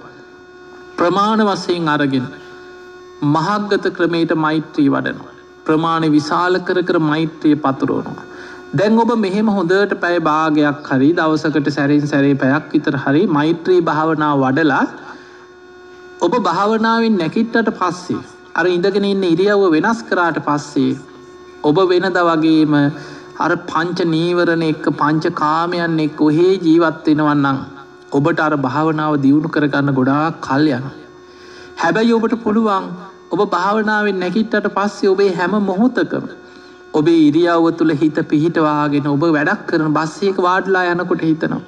ප්‍රමාණ වසයෙන් අරගෙන මහක්ගත ක්‍රමයට මෛත්‍රී වඩනවා. ප්‍රමාණ විශාල කර කර මෛත්‍රිය පතුරෝනවා. දැන් ඔබ මෙහෙම හොඳට පැය භාගයක් හරි දවසකට සැරින් සැරේ පැයක් විතර හරි මෛත්‍රී භාවනාව වඩලා ඔබ භාවනාවෙන් නැකිට්ටට පස්සේ අර ඉඳගෙන ඉන්න ඉරියව්ව වෙනස් කරාට පස්සේ ඔබ වෙනද වගේම අර පංච නීවරණ එක්ක පංච කාමයන් එක් ඔහේ ජීවත්වෙනවන්නම් ඔබට අර භාවනාව දියුණු කරගන්න ගොඩා කල් යන. හැබැයි ඔබට පුළුවන් ඔබ භාවනාවෙන් නැකිට්ටට පස්සේ ඔබේ හැම මොහොතකම ඔබේ ඉරියව්ව තුළ හිත පිහිටවාගෙන ඔබ වැඩක් කරන බස්සයක වාඩලා යනකොට හිතනවා.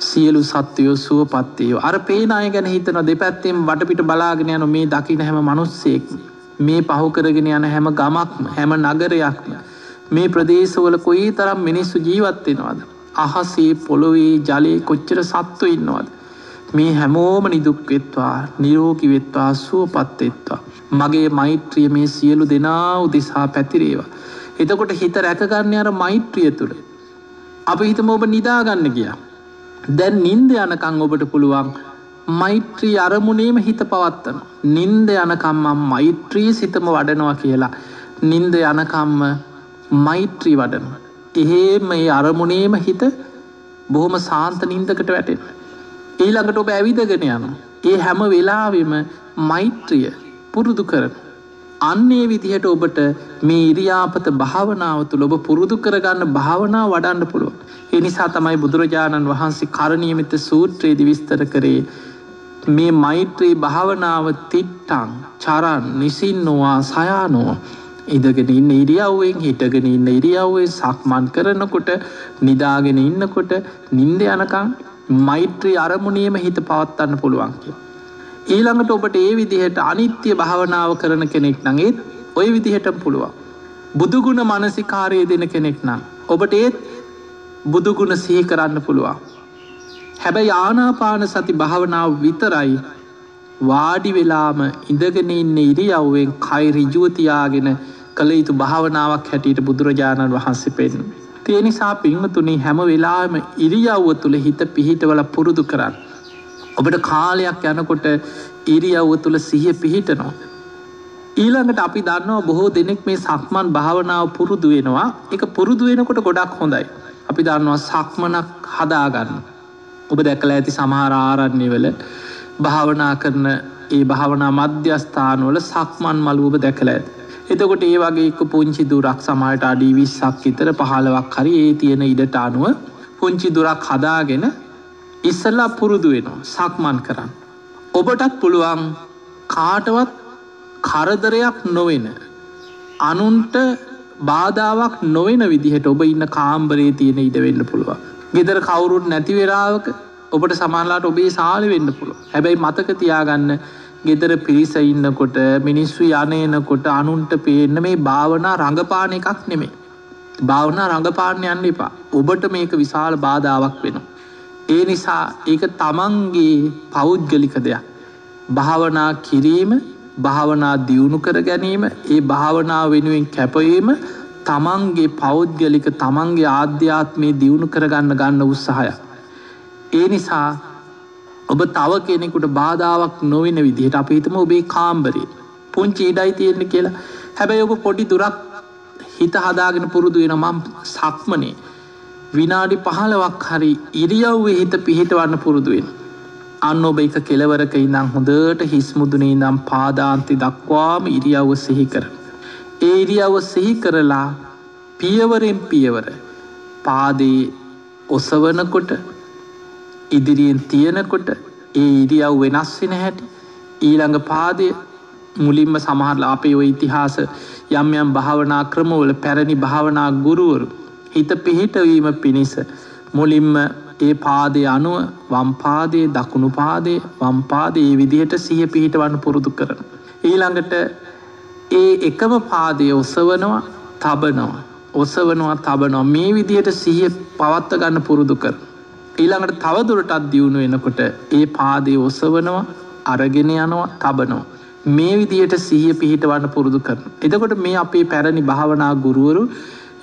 සියලු සත්වයෝ සුව පත්තයෝ අර පේනාය ගැන හිතන දෙපැත්තෙන් වටපිට බලාගෙන යන මේ දකින හැම මනුස්සෙක් මේ පහුකරගෙන යන හැම ගමක්ම හැම නගරයක්ම මේ ප්‍රදේශවල කොයි තරම් මිනිස්සු ජීවත්වෙනවාද. අහසේ පොළොවේ ජලය කොච්චර සත්ව ඉන්නවාද. මේ හැමෝම නිදුක්වෙත්වා නිරෝගිවෙත්වා සුවපත්තෙත්වා. මගේ මෛත්‍රිය මේ සියලු දෙනා උදෙසා පැතිරේවා. එතකොට හිත රැකගන්න අර මෛත්‍රිය තුළ. අප හිතම ඔබ නිදාගන්න ගියා. දැන් නින්ද යනකං ඔබට පුළුවන් මෛත්‍රී අරමුණේම හිත පවත්තන. නින්ද යනකම්මම් මෛත්‍රී සිතම වඩනවා කියලා. නින්ද යනකම්ම මෛත්‍රී වඩන. එහෙම ඒ අරමුණේම හිත බොහොම සාන්ත නින්දකට වැටෙන. ඊළඟට ඔබ ඇවිදගෙන යන. ඒ හැම වෙලාවෙම මෛත්‍රිය පුරුදු කරන. අන්නේ විදිහට ඔබට මේ ඉරියාපත භාවනාව තුළ ඔබ පුරුදු කරගන්න භාවනා වඩන්න පුළුව. එනිසා තමයි බුදුරජාණන් වහන්සේ කරණීමිත සූත්‍රයේදි විස්තර කරේ මේ මෛත්‍රී භාවනාව තිට්ටං චරන් නිසින්නවා සයානුව ඉදගෙන ඉන්න ඉරියව්වෙන් හිටගෙන ඉන්න ඉරියව්වෙන් සක්මන් කරනකොට නිදාගෙන ඉන්නකොට නින්ද යනකං මෛත්‍රී අරමුණියම හිත පවත්වන්න පුළුවන් කිය. ඊළඟට ඔබට ඒ විදිහට අනිත්‍ය භාවනාව කරන කෙනෙක් නඟේත් ඔය විදිහට පුළුවන්. බුදුගුණ මනසිකාරය දෙන කෙනෙක් නම්. ඔබට ඒත් බුදුගුණ සිහි කරන්න පුළුවන්. හැබැයි ආනාපාන සති භාවනාව විතරයි වාඩි වෙලාම ඉඳගෙන ඉන්න ඉරියව්වෙන් කයි රිජුවතියාගෙන කළ යුතු භාවනාවක් හැටියට බුදුරජාණන් වහන්සේ පෙන්. තිය නිසා පිංහතුනි හැම වෙලාම ඉරියව්ව තුළ හිත පිහිටවල පුරුදු කරන්න. ඔබට කාලයක් යනකොට ඉරියව්ව තුළ සිහිය පිහිටනවා. ඊළඟට අපි දන්නවා බොහෝ දෙනෙක් මේ සක්මන් භාවනාව පුරුදු වෙනවා එක පුරුදු වෙනකොට ගොඩක් හොඳයි. අපි දන්නවා සක්මනක් හදාගන්න. ඔබ දැකල ඇති සමහර ආරන්නේ වල භාවනා කරන ඒ භාවනා මධ්‍යස්ථානවල සක්මන් මළුවබ දැකළ ඇත්. එතකොට ඒ වගේ පුංචි දුරක් සමයට අඩි විස්සක් ඉතර පහලවක් හරි ඒ තියෙන ඉඩට අනුව පුංචි දුරක් හදාගෙන ඉස්සල්ලා පුරුදු වෙනවා සක්මන් කරන්න. ඔබටත් පුළුවන් කාටවත් කරදරයක් නොවෙන අනුන්ට බාධාවක් නොවෙන විදිහට ඔබ ඉන්න කාම්බරේ තියෙන ඉඩ වෙන්න පුළුව. ගෙදර කවුරුත් නැතිවෙරාවක ඔබට සමල්ලාට ඔබේ සාලි වෙන්න පුළුව හැබැයි මතක තියාගන්න ගෙදර පිරිස ඉන්නකොට මිනිස්සු යනයනකොට අනුන්ට පේන්න මේ භාවනා රඟපාන එකක් නෙමේ. භාවනා රඟපාන්න යන්න එපා ඔබට මේක විශාල බාධාවක් වෙන. ඒ නිසා ඒක තමන්ගේ පෞද්ගලික දෙයක්. භාවනා කිරීම භාවනා දියුණු කර ගැනීම ඒ භාවනා වෙනුවෙන් කැපවීම තමන්ගේ පෞද්ගලික තමන්ගේ ආධ්‍යාත්මය දියුණු කරගන්න ගන්න උත්සාහය. ඒ නිසා ඔබ තව කෙනෙකුට බාධාවක් නොවෙන විදිහට අප හිතම ඔබේ කාම්බරේ පුංචි ඉඩයි තියෙන්න කියලා. හැබැයි ඔබ පොඩි දුරක් හිත හදාගෙන පුරුදු වෙන මම් සක්මනේ. විනාඩි පහලවක් හරි ඉරියව්වේ හිත පිහිටවන්න පුරුදුවෙන් අන්න ඔබ එක කෙලවරක ඉඳම් හොඳට හිස්මුදුනේ නම් පාදාන්ති දක්වාම ඉරියව්ව සිහි කර. ඒ ඉරියව්ව සිහි කරලා පියවරෙන් පියවර පාදේ ඔසවනකොට ඉදිරියෙන් තියෙනකොට ඒ ඉරියව් වෙනස් වෙන හැටි ඊළඟ පාදය මුලින්ම සමහරල අපේ ඔය ඉතිහාස යම් යම් භාවනා ක්‍රමවල පැරණි භාවනා ගුරුවරු හිත පිහිටවීම පිණිස මුලින්ම ඒ පාදය අනුව වම්පාදය දකුණු පාදය වම්පාද ඒ විදිහට සිහ පිහිට වන්න පුරුදු කරන. ඊළඟට ඒ එකම පාදය ඔසවනවා තබනවා ඔසවනවා තබනවා මේ විදිහට සිහ පවත්ත ගන්න පුරුදු කර. ඊළඟට තවදුරටත් දියුණු වෙනකොට ඒ පාදය ඔසවනවා අරගෙන යනවා තබනවා. මේ විදියට සිහිය පිහිටවන්න පුරුදු කරන. එතකොට මේ අපේ පැරණි භාවනා ගුරුවරු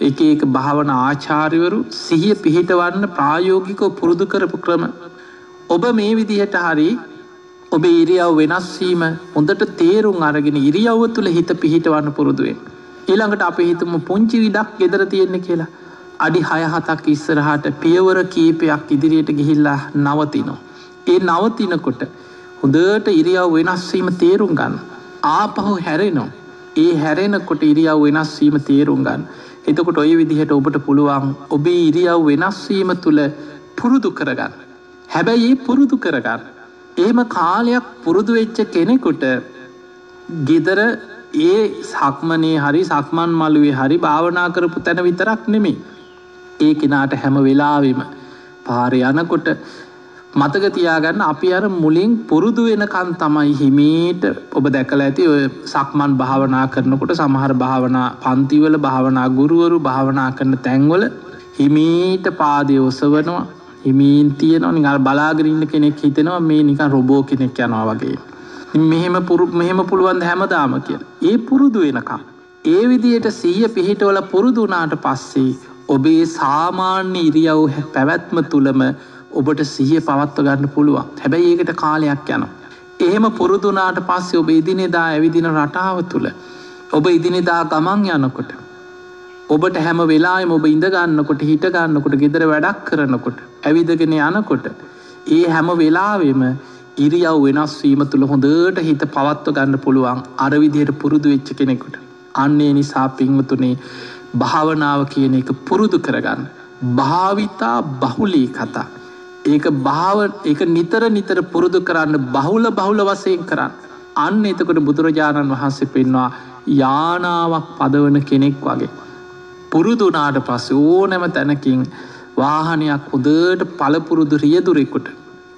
එක එක භාවන ආචාරිවරු සිහිය පිහිටවන්න ප්‍රායෝගිකෝ පුරුදු කරපු ක්‍රම. ඔබ මේ විදිහට හරි ඔබ ඉරියව් වෙනස්වීම හොඳට තේරුම් අරගෙන ඉරියව්ව තුළ හිත පිහිටවන්න පුරුදුවෙන්. ඊළඟට අප හිතම පුංචි විඩක් ගෙදර තියෙන්නේ කියලා. අඩි හයහතක් ඉස්සරහට පියවර කීපයක් ඉදිරියට ගිහිල්ලා නවතිනවා. ඒ නවතිනකොට හොඳට ඉරියව් වෙනස්වීම තේරුම් ගන්න. ආපහු හැරෙනවා. ඒ හැරෙනකොට ඉරියව් වෙනස්වීම තේරුම් ගන්න. එතකොට ඔය විදිහට ඔබට පුළුවන් ඔබේ ඉරියව් වෙනස්වීම තුළ පුරුදු කරගන්න. හැබැයි ඒ පුරුදු කරගන්න. ඒම කාලයක් පුරුදු වෙච්ච කෙනෙකුට ගෙදර ඒ සක්මනේ හරි සක්මන් මළුවේ හරි භාවනා කරපු තැන විතරක් නෙමේ. ඒ කෙනාට හැම වෙලාවෙම පාරය යනකොට මතක තියාගන්න අපි අර මුලින් පුරුදු වෙනකන් තමයි හිමීට ඔබ දැකල ඇති ඔය සක්මන් භාවනා කරනකොට සමහර භාවනා පන්තිවල භාවනා ගුරුවරු භාවනා කරන තැන්වල හිමීට පාදය ඔසවනවා හිමීන් තියනවා නිඟල් බලාගරන්න කෙනෙක් හිතෙනවා මේ නිකන් රොබෝ කෙනෙක් යනවා වගේ. මෙහෙම පුරු මෙහෙම පුළුවන් හැමදාම කිය. ඒ පුරුදු වෙනකම්. ඒ විදියට සීය පිහිටවල පුරුදුනාට පස්සේ ඔබේ සාමාන්‍ය ඉරියව් පැවැත්ම තුළම ඔබට සිහිය පවත්ව ගන්න පුළුවන් හැබැයි ඒකට කාලයක් යනවා. එහෙම පුරුදුනාට පස්සේ ඔබ ඉදිනෙදා ඇවිදින රටාව තුළ ඔබ ඉදිනෙදා ගමන් යනකොට ඔබට හැම වෙලාම ඔබ ඉඳගන්නකොට හිටගන්නකොට ගෙදර වැඩක් කරනකොට ඇවිදගෙන යනකොට ඒ හැම වෙලාවෙම ඉරියව් වෙනස්වීම තුළ හොඳට හිත පවත්ව ගන්න පුළුවන් අරවිදියට පුරුදු වෙච්ච කෙනෙකුට අන්නේ නිසා පින්වතුනේ භාවනාව කියන එක පුරුදු කරගන්න. භාවිතා බහුලී කතා. ඒක භාව එක නිතර නිතර පුරුදු කරන්න බහුල බහුල වසයෙන් කරන්න. අන්න එතකොට බුදුරජාණන් වහන්සේ පෙන්වා යානාවක් පදවන කෙනෙක් වගේ. පුරුදුනාට පස්ස ඕනැම තැනකින් වාහනයක් හොදට පලපුරුදු රියදුරෙකුට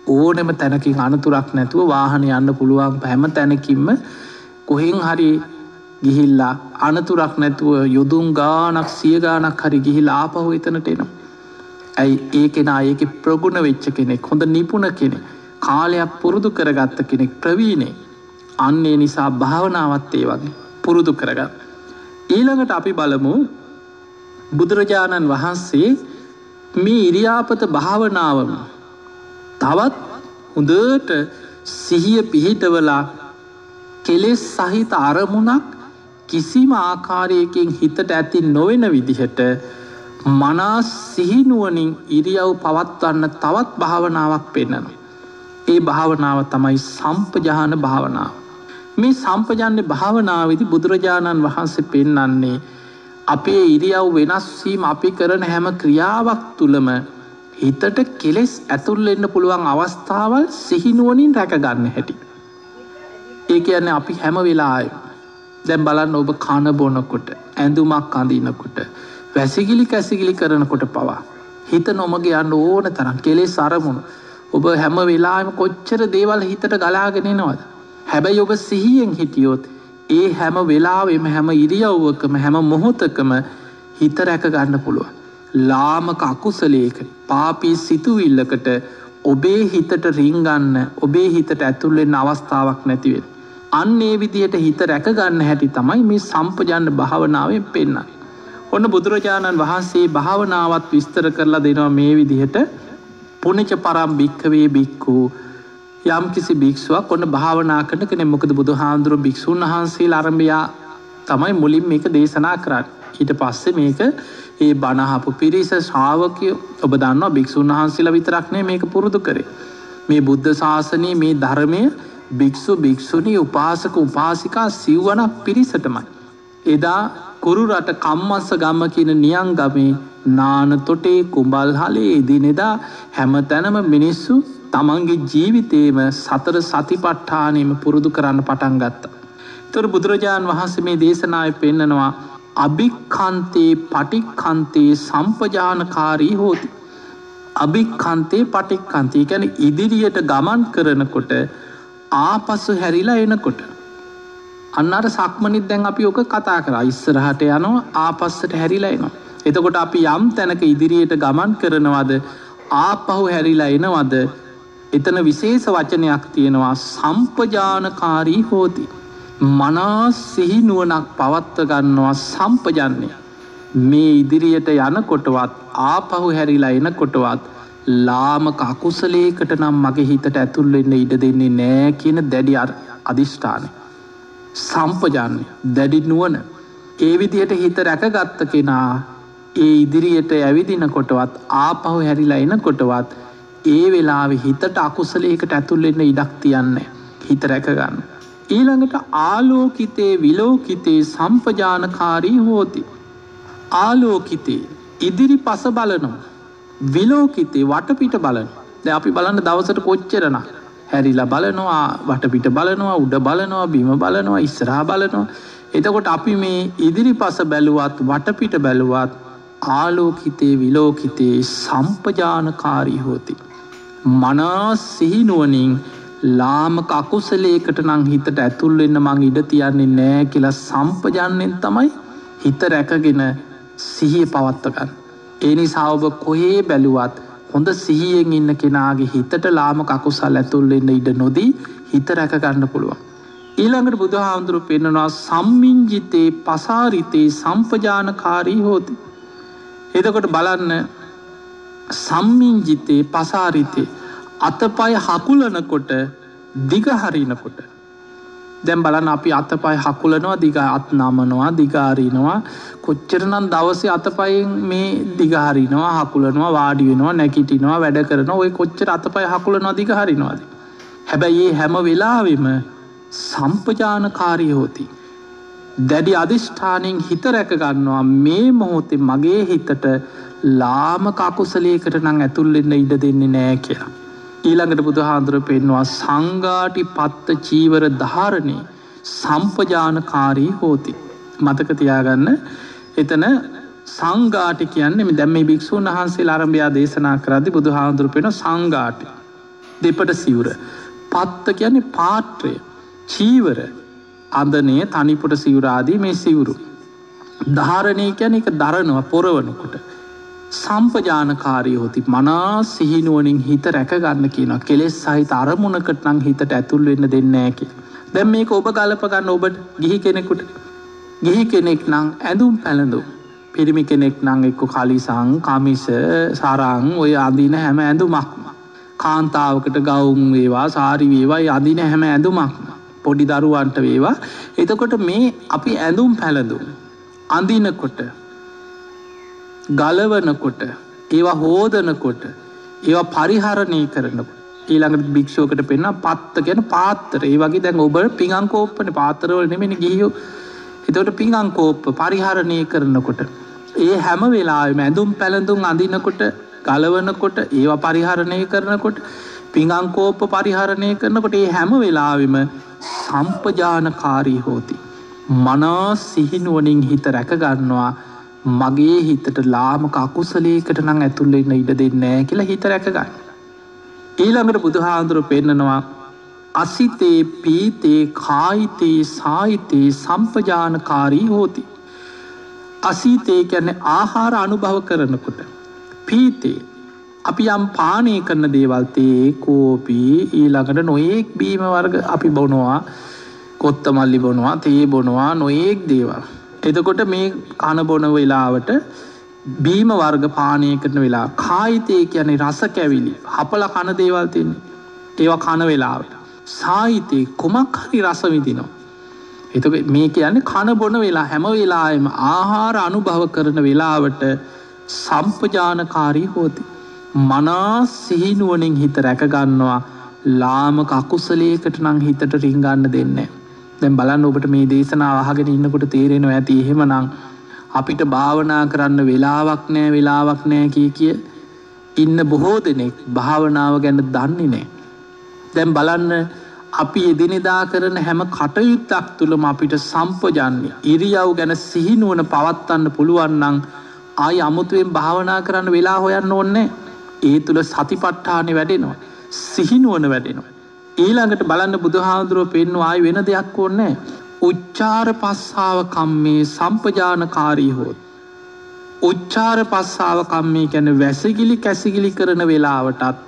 ඕනෙම තැනකින් අනතුරක් නැතුව වාහන යන්න පුළුවන් හැම තැනකින්ම කොහෙන් හරි ගිහිල්ලා අනතුරක් නැතුව යොදුම් ගානක් සියගානක් හරි ගිහිල් ආපහු එතනට එනවා. ඇයි ඒ කෙනා ඒක ප්‍රගුණ වෙච්ච කෙනෙක් හොඳ නිපුණ කෙනෙ කාලයක් පුරුදු කරගත්ත කෙනෙක් ප්‍රවීණේ අන්නේ නිසා භාවනාවත් ඒ වගේ පුරුදු කරගත්. ඊළඟට අපි බලමු බුදුරජාණන් වහන්සේ මේ ඉරියාපත භාවනාවම තවත් හොඳට සිහිය පිහිටවලා කෙලෙස් සහිත අරමුණක් කිසිම ආකාරයකින් හිතට ඇති නොවෙන විදිහට මනා සිහිනුවනින් ඉරියව් පවත්වන්න තවත් භාවනාවක් පෙන්න්නනවා. ඒ භාවනාව තමයි සම්පජාන භාවනාව. මේ සම්පජන්‍ය භාවනාවදි බුදුරජාණන් වහන්සේ පෙන්නන්නේ අපේ ඉරියව් වෙනස්වීම අපි කරන හැම ක්‍රියාවක් තුළම හිතට කෙලෙස් ඇතුල්ල එන්න පුළුවන් අවස්ථාවල් සිහිනුවනින් රැකගන්න හැටි. ඒ කියන්නේ අපි හැම වෙලාය දැම් බලන්න ඔබ කණ බොනකොට ඇඳුමක් අඳීනකොට වැසිගිලි කැසිගිලි කරනකොට පවා. හිත නොමගේ යන්න ඕන තරම් කෙලෙස් අරමුණු ඔබ හැම වෙලාම කොච්චර දේවල් හිතට ගලාගෙනෙනවද. හැබැයි ඔබ සිහියෙන් හිටියොත් ඒ හැම වෙලාවෙම හැම ඉරියව්වකම හැම මොහොතකම හිත රැක ගන්න පුළුව. ලාමක අකුසලේක පාපී සිතුවිල්ලකට ඔබේ හිතට රිංගන්න ඔබේ හිතට ඇතුල්ලෙන් අවස්ථාවක් නැතිවෙන. අන්නේ විදියට හිත රැකගන්න හැටි තමයි මේ සම්පජන්න භාවනාවෙන් පෙන්න්න. ඔන්න බුදුරජාණන් වහන්සේ භාවනාවත් විස්තර කරලා දෙනවා මේ විදිහට. පුනච පරම් භික්කවේ බික්කූ යම් කිසි භික්ෂුවක් ඔන්න භාවනා කරන කෙනෙ මොකද බුදු හාන්දුරුව භික්‍ෂූන් වහන්සේ අරම්භයා තමයි මුලින් මේක දේශනා කරන්න. ඊට පස්සේ මේක ඒ බණහපු පිරිස ශාවකය ඔබ දන්නවා භික්‍ෂූන් වහන්සේලා විතරක්නය මේක පුරුදු කරේ. මේ බුද්ධ ශාසනය මේ ධර්මය භික්‍ෂු භික්‍ෂුණී උපාසක උපාසිකා සිව්වනක් පිරිසටමයි එදා කුරුරට කම්මස්ස ගම්ම කියන නියන් ගමේ නාන තොටේ කුඹල් හලේ එදිනෙදා හැම තැනම මිනිස්සු තමන්ගේ ජීවිතේම සතර සතිපට්ඨානයම පුරුදු කරන්න පටන් ගත්තා. තොර බුදුරජාණන් වහන්සේ මේ දේශනාව පෙන්නනවා අභික්කන්තේ පටික්කන්තේ සම්පජානකාරී හෝති. අභික්කන්තේ පටික්කන්තේ ගැන ඉදිරියට ගමන් කරනකොට ආපස්සු හැරිලා එනකොට. අන්නට සක්මනිත් දැන් අපි ඕක කතා කර ඉස්සරහට යනවා ආපස්සට හැරිලා එනවා. එතකොට අපි යම් තැනක ඉදිරියට ගමන් කරනවද ආපහු හැරිලා එනවද එතන විශේෂ වචනයක් තියෙනවා සම්පජානකාරී හෝති. මනා සිහිනුවනක් පවත්ව ගන්නවා සම්පජන්නේ. මේ ඉදිරියට යනකොටවත් ආපහු හැරිලා එනකොටවත් ලාමක අකුසලේකට නම් මගේ හිතට ඇතුල්වෙන්න ඉඩ දෙන්නේ නෑ කියන දැඩි අධිෂ්ඨානය. සම්පජන්නේ දැඩි නුවන ඒ විදිහට හිත රැකගත්ත කෙනා ඒ ඉදිරියට ඇවිදින කොටවත් ආපහු හැරිලා එන කොටවත් ඒ වෙලාවෙ හිතට අකුසලයකට ඇතුල්ලෙන්න ඉඩක් තියන්න හිත රැකගන්න. ඊළඟට ආලෝකිතේ විලෝකිතේ සම්පජානකාරී හෝති. ආලෝකිතේ ඉදිරි පස බලනවා. විලෝකිතේ වටපිට බලන ද අපි බලන්න දවසට කොච්චරන හැරිලා බලනවා වටපිට බලනවා උඩ බලනවා බිම බලනවා ඉස්සරහා බලනවා එතකොට අපි මේ ඉදිරි පස බැලුවත් වටපිට බැලුවත් ආලෝකිතේ විලෝකිතේ සම්පජානකාරී හෝති. මනා සිහිනුවනින් ලාමක අකුසලේකට නං හිතට ඇතුල්වෙන්න මං ඉඩ තියන්නේ නෑ කියලා සම්පජන්නෙන් තමයි හිත රැකගෙන සිහිය පවත්තගන්න. ඒනි සවබ කොහේ බැලුවත් හොඳ සිහියෙන් ඉන්න කෙනාගේ හිතට ලාම කකුසල් ඇතුල්ලෙන්න ඉඩ නොදී හිත රැකගන්න පුළුවන්. ඊළඟට බුදු හාමුදුරු පෙන්නවා සම්මින්ජිතේ පසාරිතේ සම්පජානකාරී හෝති. එදකොට බලන්න සම්මින්ජිතේ පසාරිතේ අතපය හකුලනකොට දිගහරිනකොට දැම් බලන්න අපි අතපයි හකුලනවා දිග අත් නමනවා දිගාරීනවා කොච්චරනම් දවසේ අතපයින් මේ දිගහරිනවා හකුලනවා වාඩි වෙනවා නැකිටිනවා වැඩ කරන ඔය කොච්චර අතපයි හකුලනවා දිගහරිනවාද. හැබැයි ඒ හැම වෙලාවෙම සම්පජානකාරී හෝති. දැඩි අධිෂ්ඨානයෙන් හිත රැකගන්නවා මේ මොහොතේ මගේ හිතට ලාම කකුසලයකට නං ඇතුල්ලෙන්න ඉඩ දෙන්නේ නෑ කියලා. ඊළඟට බුදු හාන්දුර පෙන්වා සංගාටි පත්ත චීවර ධාරණය සම්පජානකාරී හෝති. මතකතියාගන්න එතන සංගාටි කියන්නේ දැම භික්‍ෂූන් වහන්සේ අරභයා දේශනා කරදි බුදු හාන්දුර පෙන සංගාටි දෙපට සිවුර පත්ත කියන්නේ පාට්‍රය චීවර අඳනේ තනිපුට සිවුරාදී මේ සිවුරු. ධාරණය කියන එක දරනවා පොරවනකොට. සම්පජානකාරී හොති. මනා සිහිනුවනින් හිත රැකගන්න කියන කෙලෙස් සහිත අරමුණකට නං හිතට ඇතුල් වෙන්න දෙන්නෑකි. දැම් මේක ඔබ ගලපගන්න ඔබට ගිහි කෙනෙකුට. ගිහි කෙනෙක් නං ඇඳුම් පැළඳු පිරිමි කෙනෙක් නං එක්ක කලිසං කමිස සරං ඔය අඳන හැම ඇඳුමක් කාන්තාවකට ගවුම් වේවා සාරි වේවා අදින හැම ඇඳුමක් පොඩි දරුවන්ට වේවා. එතකොට මේ අපි ඇඳුම් පැළඳු අඳිනකොට ගලවනකොට ඒවා හෝදනකොට ඒවා පරිහරණය කරනකොට. ඊළඟට භික්ෂෝකට පෙන්න්න පත්ත ගැන පාත්තර ඒ වගේ දැන් ඔබ පිඟංකෝප්පන පාතරවල නෙමෙන ගියෝ එතවට පිඟංකෝප්ප පරිහරණය කරනකොට ඒ හැම වෙලාම ඇඳුම් පැළඳුම් අඳිනකොට ගලවනකොට ඒවා පරිහරණය කරනකොට පිඟංකෝප්ප පරිහරණය කරනකොට ඒ හැම වෙලාවිම සම්පජානකාරී හෝති. මනා සිහිනුවනින් හිත රැකගන්නවා. මගේ හිතට ලාමක අකුසලේකට නං ඇතුල්ලෙන්න ඉඩ දෙන්නෑ කියලා හිත රැකගන්න. ඊළඟට බුදුහාන්දුර පෙන්නනවා අසිතේ පීතේ කායිතේ සාහිතයේ සම්පජානකාරී හෝති. අසීතය ගැන ආහාර අනුභව කරනකොට. පීතේ අපි යම් පානය කරන දේවල්තේ කෝපී ඊළඟට නොයෙක් බීම වර්ග අපි බොනවා කොත්තමල්ලි බොනවා තේ බොනවා නොයෙක් දේවල්. එතකොට මේ කණ බොන වෙලාවට බීම වර්ග පානය කරන වෙලා කායිතය කියන්නේ රස කැවිලි හපල කණ දේවල් තින්නේ ඒවා කණ වෙලාවට සාහිතය කුමක් හරි රසවිදිනවා. එතක මේ කියන්නේ කණ බොන වෙලා හැම වෙලාම ආහාර අනුභව කරන වෙලාවට සම්පජානකාරී හෝති. මනා සිහිනුවනින් හිත රැකගන්නවා ලාම කකුසලේකට නං හිතට රිංගන්න දෙන්නේ. දැන් බලන්න ඔබට මේ දේශනාව අහගෙන ඉන්නකොට තේරෙනවා ඇති. එහෙම නං අපිට භාවනා කරන්න වෙලාවක් නෑ වෙලාවක් නෑ කිය කිය ඉන්න බොහෝ දෙනෙක් භාවනාව ගැන දන්නේ නෑ. දැම් බලන්න අපි එදිනෙදා කරන හැම කටයුත්තක් තුළම අපිට සම්පජන්නේ ඉරියව් ගැන සිහිනුවන පවත්වන්න පුළුවන්නං ආය අමුතුවෙන් භාවනා කරන්න වෙලා හොයන්න ඕන්නේ ඒ තුළ සතිපට්ඨානය වැඩෙනවා. සිහිනුවන වැඩෙනවා. ඊළඟට බලන්න බුදුහාදුරුව පෙන්වා ආයි වෙන දෙයක් ඕන්නෑ උච්චාර පස්සාව කම්මේ සම්පජානකාරී හෝත්. උච්චාර පස්සාව කම්මේ ගැන වැසගිලි කැසිගිලි කරන වෙලාවටත්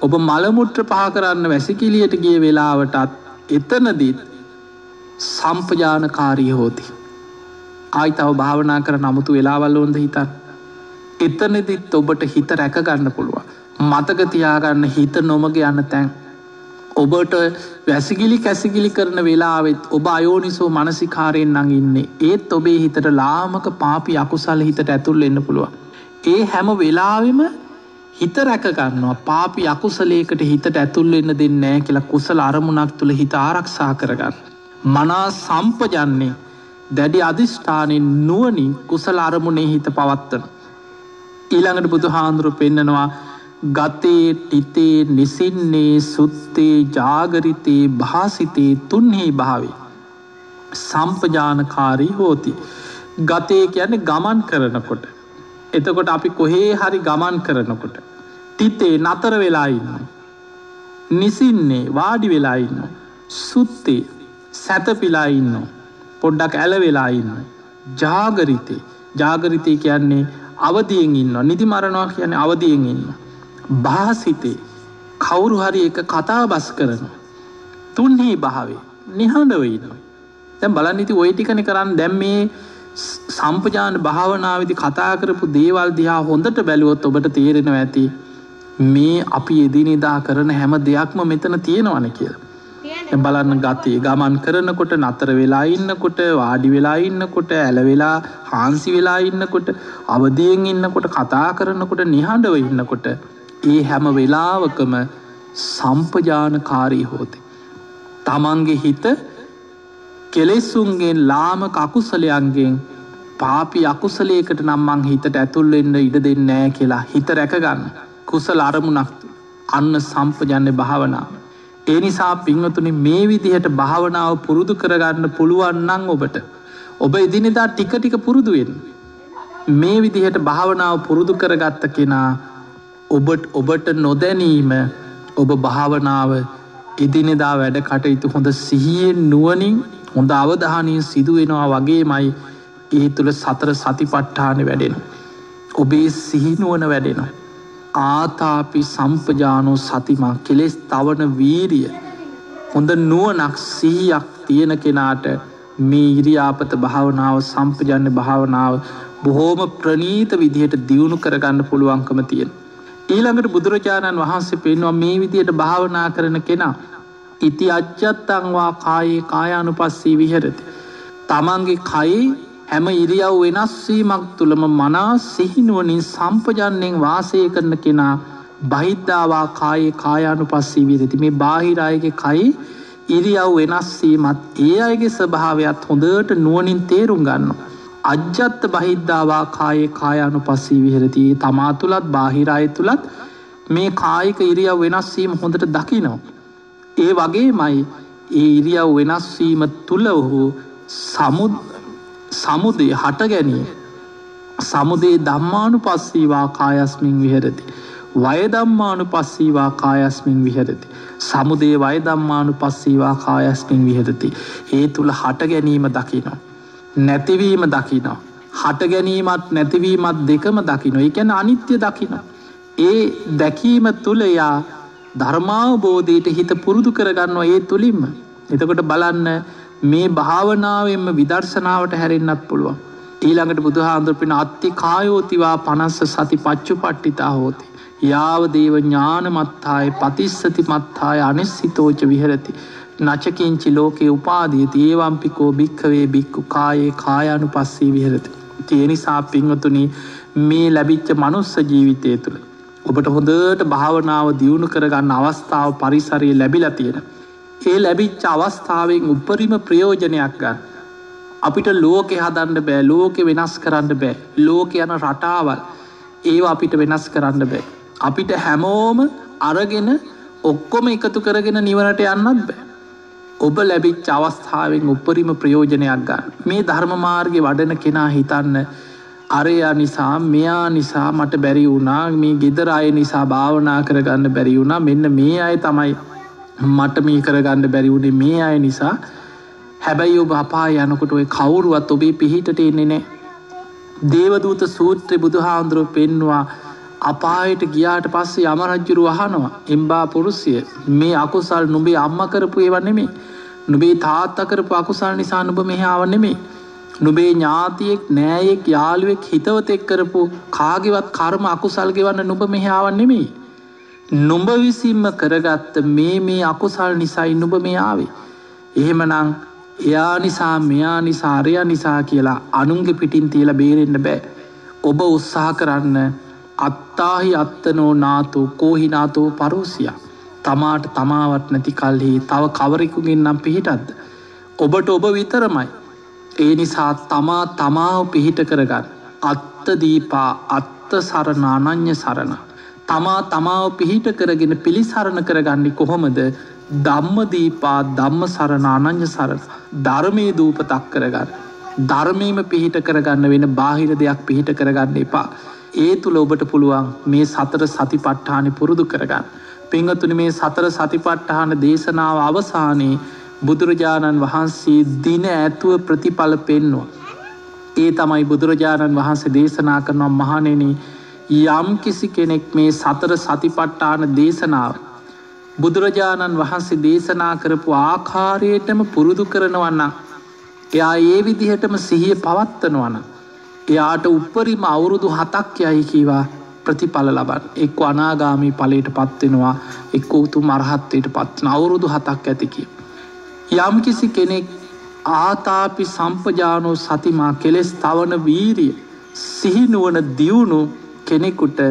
ඔබ මළමුට්‍ර පහ කරන්න වැසිකිලියට ගිය වෙලාවටත් එතනදීත් සම්පජානකාරී හෝති. ආයි තව භාවනා කර නමුතු වෙලාවල් ඕොන්ද හිතන්. එතනදිත් ඔබට හිත රැකගන්න පුළුව. මතකතියාගන්න හිත නොමග යන්න තැන් ඔබට වැසිගිලි කැසිගිලි කරන වෙලාවෙත් ඔබ අයෝනිසෝ මනසිකාරයෙන් නං ඉන්නේ ඒත් ඔබේ හිතට ලාමක පාපි අකුසල් හිතට ඇතුල් එන්න පුළුව. ඒ හැම වෙලාවෙම හිත රැකගන්නවා පාපි අකුසලේකට හිතට ඇතුල් එන්න දෙන්නෑ කියලා කුසල අරමුණක් තුළ හිත ආරක්ෂා කරගන්න. මනා සම්පජන්නේ දැඩි අධිෂ්ඨානෙන් නුවනින් කුසල අරමුණේ හිත පවත්වන. ඊළඟට බුදු හාන්දුරු පෙන්නනවා ගතේ ටිතේ නිසින්නේ සුත්තේ ජාගරිතයේ භාසිතයේ තුන්හි භාවේ. සම්පජානකාරී හෝති. ගතේ කියන්නේ ගමන් කරනකොට. එතකොට අපි කොහේ හරි ගමන් කරනකොට. තිතේ නතර වෙලා ඉන්න. නිසින්නේ වාඩි වෙලා ඉන්න. සුත්තේ සැතපිලා ඉන්න. පොඩ්ඩක් ඇල වෙලා ඉන්න. ජාගරිතේ ජාගරිතය කියන්නේ අවදියෙන් ඉන්න නිදි මරණවා කියන්නේ අවදියෙන් ඉන්න. භාසිතේ කවුරු හරි එක කතා බස් කරන තුන්හි භාවේ නිහඬව ඉන්නවා දැම් බලන්න ඉති ඔය ටිකන කරන්න. දැම් මේ සම්පජාන භාවනාවදි කතා කරපු දේවල් දිහා හොඳට බැලුවොත් ඔබට තේරෙනවා ඇති මේ අපි එදිනිදා කරන හැම දෙයක්ම මෙතන තියෙනවන කියලා. බලන්න ගතේ ගමන් කරනකොට නතර වෙලා ඉන්නකොට වාඩි වෙලා ඉන්නකොට ඇලවෙලා හාන්සි වෙලා ඉන්නකොට අවදියෙන් ඉන්නකොට කතා කරනකොට නිහඬව ඉන්නකොට ඒ හැම වෙලාවකම සම්පජානකාරී හෝතේ. තමන්ගේ හිත කෙලෙස්සුන්ගේ ලාම කකුසලයන්ගෙන් පාපි අකුසලේකට නම්මං හිතට ඇතුල්ලෙන්න ඉඩ දෙන්නෑ කියලා හිත රැකගන්න කුසල අරමුණක් අන්න සම්පජන්න භාවනාව. ඒ නිසා පිංහතුනි මේ විදිහට භාවනාව පුරුදු කරගන්න පුළුවන්නන් ඔබට. ඔබ එදිනෙදා ටික ටික පුරුදුවෙන්. මේ විදිහට භාවනාව පුරුදු කරගත්ත කෙනා ඔබට ඔබට නොදැනීම ඔබ භාවනාව එදිනෙදා වැඩ කටයුතු හොඳ සිහියෙන් නුවනින් හොඳ අවධානය සිදුවෙනවා වගේ මයි ඒ තුළ සතර සති පට්ඨාන වැඩෙන. ඔබේ සිහිනුවන වැඩෙන. ආතාපි සම්පජානෝ සතිමා කෙලෙස් තවන වීරිය හොඳ නුවනක් සීයක් තියෙන කෙනාට මේ ඉරියාපත භාවනාව සම්පජන්න භාවනාව බොහෝම ප්‍රනීත විදිහට දියුණු කරගන්න පුළුවන්කම තියෙන. ඊළඟට බුදුරජාණන් වහන්සේ පෙන්වා මේ විදියට භාවනා කරන කෙනා. ඉති අච්චත්තංවා කායේ කායානු පස්සී විහරති. තමන්ගේ කයි හැම ඉරියව් වෙනස්වීමක් තුළම මනා සිහිනුවනින් සම්පජන්නෙන් වාසය කරන කෙනා බහිද්ධවා කායේ කායානු පස්සී විරති මේ බාහිරයගේ කයි ඉරියව් වෙනස්වීමත් ඒ අයගේ ස්වභාවයක් හොඳට නුවනින් තේරුම් ගන්න. අජ්‍යත්ත බහිද්ධවා කායේ කායානු පස්සී විහරති තමා තුළත් බාහිරය තුළත් මේ කායික ඉරියව් වෙනස්වීම හොඳට දකිනවා. ඒ වගේ මයි ඒ ඉරියව් වෙනස්වීම තුළ ඔහු සමුදේ හට ගැනීම සමුදේ දම්මානු පස්සීවා කායස්මින් විහරති. වයදම්මානු පස්සීවා කායස්මින් විහරති. සමුදේ වයදම්මානු පස්සීවා කායස්මින් විහරති. ඒ තුළ හට ගැනීම දකිනවා. නැතිවීම දකිනවා. හට ගැනීමත් නැතිවීමත් දෙකම දකින එකැන අනිත්‍ය දකින. ඒ දැකීම තුළ යා ධර්මාවබෝධයට හිත පුරුදු කරගන්නවා ඒ තුළින්ම. එතකොට බලන්න මේ භාවනාවෙන්ම විදර්ශනාවට හැරෙන්න්නත් පුළුවන්. ඊළඟට බුදුහාන්දුරපින අත්ති කායෝතිවා පනස්ස සති පච්චු පට්ටිතා හෝති. යාවදේව ඥානමත්තාය පතිස්සති මත්තාය අනෙස්සිතෝච විහරති. නචකින්චි ලෝකෙ උපාදීති ඒවම්පිකෝ භික්කවේ බික්කු කායේ කායානු පස්සී විහරති. තියනිසා පිංහතුනි මේ ලැබිච්ච මනුස්ස ජීවිතය තුළ. ඔබට හොඳට භාවනාව දියුණු කරගන්න අවස්ථාව පරිසරය ලැබිල තියෙන. ඒ ලැබිච්ච අවස්ථාවෙන් උපරිම ප්‍රයෝජනයක් ගන්න. අපිට ලෝකෙ හදන්න බෑ ලෝකෙ වෙනස් කරන්න බෑ ලෝක යන රටාවල් ඒවා අපිට වෙනස් කරන්න බෑ. අපිට හැමෝම අරගෙන ඔක්කොම එකතු කරගෙන නිවනට යන්නත් බෑ. ඔබ ලැබිච් අවස්ථාවෙන් උපරිම ප්‍රයෝජනයක් ගන්න. මේ ධර්මමාර්ගය වඩන කෙනා හිතන්න අරයා නිසා මෙයා නිසා මට බැරි වුණා මේ ගෙදර අය නිසා භාවනා කරගන්න බැරි වුණා මෙන්න මේ අය තමයි මට මේ කරගන්න බැරි වුණේ මේ අය නිසා හැබැයි ඔබ අපා යනකොට ඔය කවුරුවත් ඔබේ පිහිටට එන්නේ නෑ. දේවදූත සූත්‍රය බුදුහාන්දුරුව පෙන්වා අපායට ගියාට පස්සේ යමරජ්ජුරු අහනවා එම්බා පුරුසිය මේ අකුසල් නුබේ අම්ම කරපු ඒවන්නෙමේ නුබේ තාත්තකරපු අකුසල් නිසා නුබ මෙහාව නෙමේ නුබේ ඥාතියෙක් නෑයෙක් යාළුවෙක් හිතවතෙක් කරපු කාගෙවත් කර්ම අකුසල් ගෙවන්න නුබ මෙහාවන් නෙමෙයි. නුඹ විසින්ම කරගත්ත මේ මේ අකුසල් නිසයි නුබ මෙයාවේ එහෙමනං එයා නිසා මෙයා නිසාරය නිසා කියලා අනුන්ගේ පිටින් තියල බේරෙන්න්න බෑ. ඔබ උත්සාහ කරන්න අත්තාහි අත්තනෝ නාතු කෝහිනාතෝ පරෝසිය තමාට තමාවත් නැති කල්හි තව කවරෙකුගෙන් නම් පිහිටත්ද. ඔබට ඔබ විතරමයි. ඒ නිසා තමා තමාව පිහිට කරගන්න. අත්තදීපා අත්ත සරණ අනං්‍ය සරණ. තමා තමාව පිහිට කරගෙන පිළිසරණ කරගන්නේ කොහොමද දම්මදීපා දම්ම සරණ අනං්‍ය සරණ ධර්මය දූපතක් කරගන්න. ධර්මීම පිහිට කරගන්න වෙන බාහිර දෙයක් පිහිට කරගන්න එපා. ඒ තුළ ඔබට පුළුවන් මේ සතර සති පට්ඨානි පුරුදු කරගන්න. පිංහතුන මේ සතර සතිපට්ඨාන දේශනාව අවසානයේ බුදුරජාණන් වහන්සේ දින ඇතුව ප්‍රතිඵල පෙන්නවා. ඒ තමයි බුදුරජාණන් වහන්සේ දේශනා කරනවා මහනෙන යම් කිසි කෙනෙක් මේ සතර සතිපට්ඨාන දේශනාව. බුදුරජාණන් වහන්සේ දේශනා කරපු ආකාරයටම පුරුදු කරනවන්න. එයා ඒ විදිහටම සිහිය පවත්වනවන. එයාට උපරිම අවුරුදු හතක් යයි කීවා ප්‍රතිඵල ලබන් එක් අනාගාමී පලට පත්වෙනවා එක් උතු මරහත්වයට පත්වන අවුරුදු හතක් ඇතිකිය. යම් කිසි කෙනෙක් ආතාපි සම්පජානෝ සතිමා කෙලෙස් තවන වීරිය සිහිනුවන දියුණු කෙනෙකුට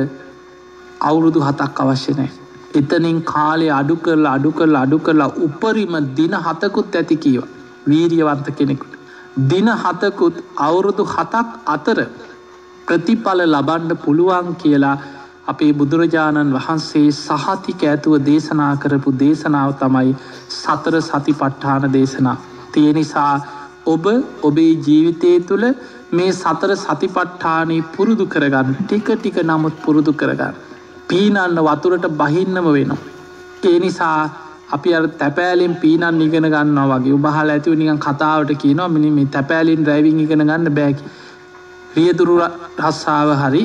අවුරුදු හතක් අවශ්‍යනෑ. එතනින් කාලේ අඩු කරලා අඩු කරලා අඩු කරලා උපරිම දින හතකුත් ඇති කියව වීරියවන්ත කෙනෙකුට. දින හතකුත් අවුරුදු හතක් අතර ප්‍රතිඵල ලබන්ඩ පුළුවන් කියලා අපේ බුදුරජාණන් වහන්සේ සහතික ඇතුව දේශනා කරපු දේශනාව තමයි සතර සති පට්ඨාන දේශනා. තිය නිසා ඔබ ඔබේ ජීවිතය තුළ මේ සතර සතිපට්ඨානී පුරුදු කරගන්න ටික ටික නමුත් පුරුදු කරගන්න. පීනන්න වතුරට බහින්නම වෙනවා. ඒ නිසා අපි අ තැපෑලින් පීනන් ඉගෙන ගන්න වගේ උබහල ඇතිව නිකන් කතාවට කියනවා මිනිම තැපෑලින් ්‍රයිවිං ඉගෙන ගන්න බෑකි. රියදුරු රස්සාාව හරි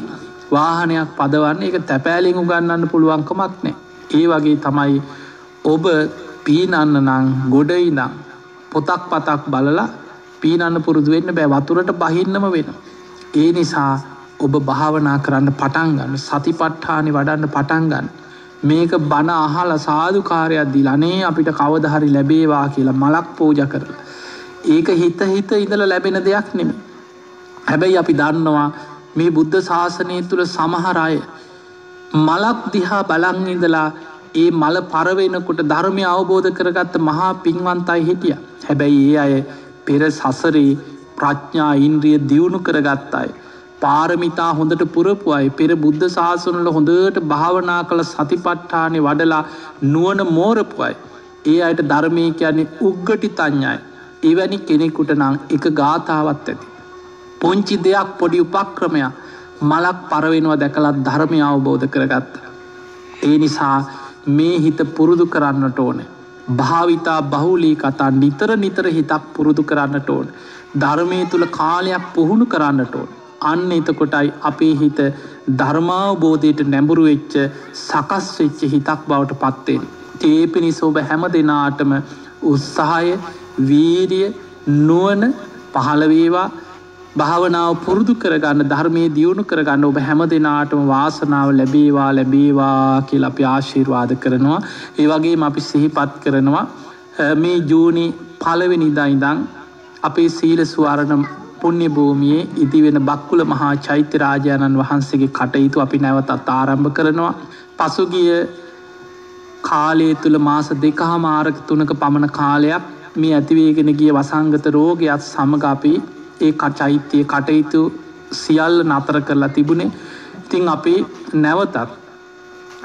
වාහනයක් පදවන්න එක තැපෑලිං උගන්නන්න පුළුවන්කමක් නෑ. ඒ වගේ තමයි ඔබ පීනන්න නං ගොඩයි නං පොතක් පතක් බලලා පීනන්න පුරුදු වෙන්න බෑ වතුරට බහින්නම වෙන. ඒ නිසා ඔබ භාවනා කරන්න පටන්ගන්න සතිපට්ඨානි වඩන්න පටන්ගන්න. මේක බණ අහල සාධකාරයක් දී ලනේ අපිට කවදහරි ලැබේවා කියලා මලක් පෝජ කරලා. ඒක හිත හිත ඉඳල ලැබෙන දෙයක් නෙම. හැබැයි අපි දන්නවා මේ බුද්ධ ශාසනය තුළ සමහරය මලක් දිහා බලංඉදලා ඒ මල පරවෙනකොට ධර්මය අවබෝධ කරගත්ත මහා පින්වන්තයි හිටිය. හැබැයි ඒ අය පෙර සසරේ ප්‍රඥා ඉන්ද්‍රිය දියුණු කරගත්තායි. පාරමිතා හොඳට පුරපු අයි පෙර බුද්ධ ශාසනල හොඳට භාවනා කළ සතිපට්ඨානය වඩලා නුවන මෝරපුයි. ඒ අයට ධර්මය කියන්නේ උග්ගටි තඥයි. එවැනි කෙනෙකුට නං එක ගාථාවත් ඇති. පොංචි දෙයක් පොඩි උපක්‍රමයක් මලක් පරවෙනවා දැකලත් ධර්මය අවබෝධ කරගත්ත. ඒ නිසා මේ හිත පුරුදු කරන්නට ඕන. භාවිතා බහුලී කතා නිතර නිතර හිතක් පුරුදු කරන්නට ඕන. ධර්මය තුළ කාලයක් පුහුණු කරන්නට ඕන. අන්න එතකොටයි අපේ හිත ධර්මාවබෝධයට නැඹුරු වෙච්ච සකස් වෙච්ච හිතක් බවට පත්වෙන්. ඒ පිණිස ඔබ හැම දෙනාටම උත්සාහය වීරිය නුවන පහළවේවා භාවනාව පුරුදු කරගන්න ධර්මය දියුණු කරගන්න ඔබ හැම දෙනාටම වාසනාව ලැබේවා ලැබේවා කියල අපි ආශීර්වාද කරනවා. ඒ වගේ අපි සිහිපත් කරනවා. මේ ජූනි පලවෙනිදා ඉදං අපේ සීල ස්වාරණ පුුණ්‍ය භූමියයේ ඉදිවෙන බක්කුල මහා චෛත්‍යරාජාණන් වහන්සේගේ කටයුතු අපි නැවතත් ආරම්භ කරනවා. පසුගිය කාලය තුළ මාස දෙක හමාරක තුනක පමණ කාලයක් මේ ඇතිවේගෙන ගිය වසංගත රෝගයක් සමග අපි ඒ කචෛත්‍යය කටයුතු සියල්ල නතර කරලා තිබුණේ. ඉතිං අපි නැවතත්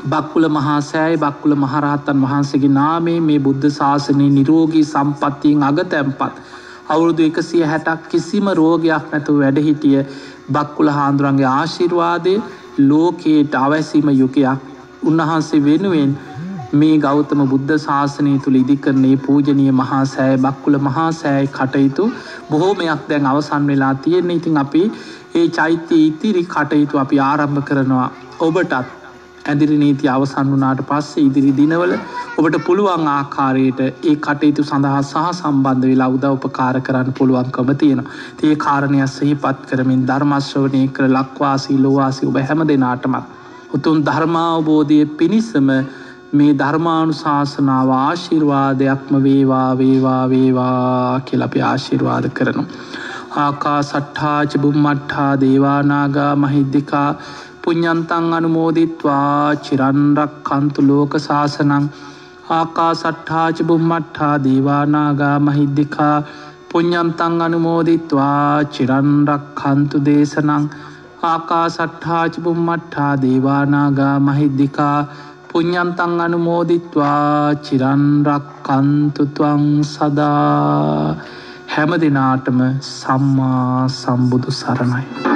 බක්කුල මහාසෑයි බක්කුල මහරහත්තන් වහන්සේගේ නාමේ මේ බුද්ධ ශාසනය නිරෝගී සම්පත්තියෙන් අග තැම්පත් අවුරුදු එකසිය හැටක් කිසිම රෝගයක් නැතුව වැඩහිටිය බක්කුල හාන්දුරන්ගේ ආශිර්වාදය ලෝකයට අවැසීම යුකයක් උන්වහන්සේ වෙනුවෙන් මේ ගෞතම බුද්ධ ශාසනය තුළ ඉදිකරන්නේ පූජනය මහා සෑ බක්කුල මහා සෑයි කටයුතු බොහෝමයක් දැන් අවසන් වෙලා තියෙන්නේ. ඉතින් අපි ඒ චෛත්‍ය ඉතිරි කටයුතු අපි ආරම්භ කරනවා. ඔබටත් ඇදිරි නීති අවසන් වනාට පස්සේ ඉදිරි දිනවල ඔබට පුළුවන් ආකාරයට ඒ කටයුතු සඳහා සහ සම්බන්ධ වෙලා උදව් උපකාර කරන්න පුළුවන්කම තියෙන. තිය කාරණයක් සහිපත් කරමින් ධර්මශ්‍රවනය කර ලක්වාසී ලොවාසි ඔබ හැම දෙනාටමත්. උතුන් ධර්මාවබෝධය පිණිසම මේ ධර්මානු ශාසනාව ආශිර්වාදයක්ම වේවා වේවා වේවා කෙලපි ආශිර්වාද කරනු. ආකා සට්ඨාච බුම්මට්හා දේවානාගා මහිද්දිකා පුඤ්ඥන්තන් අනුමෝදිත්වා. චිරන්රක් කන්තු ලෝක ශාසනං ආකා සට්ඨාච බුම්මට්හා දේවානාගා මහිද්දිකා පුඤ්ඥන්තන් අනුමෝදිත්වා. චිරන්රක් කන්තු දේශනං. ආකා සට්ඨාච බුම්මට්හා දේවානාගා මහිද්දිකා පුඤ්ඥන්තන් අනුමෝදිත්වා. චිරන්රක් කන්තුතුවං සදා. හැම දෙනාටම සම්මා සම්බුදු සරණයි.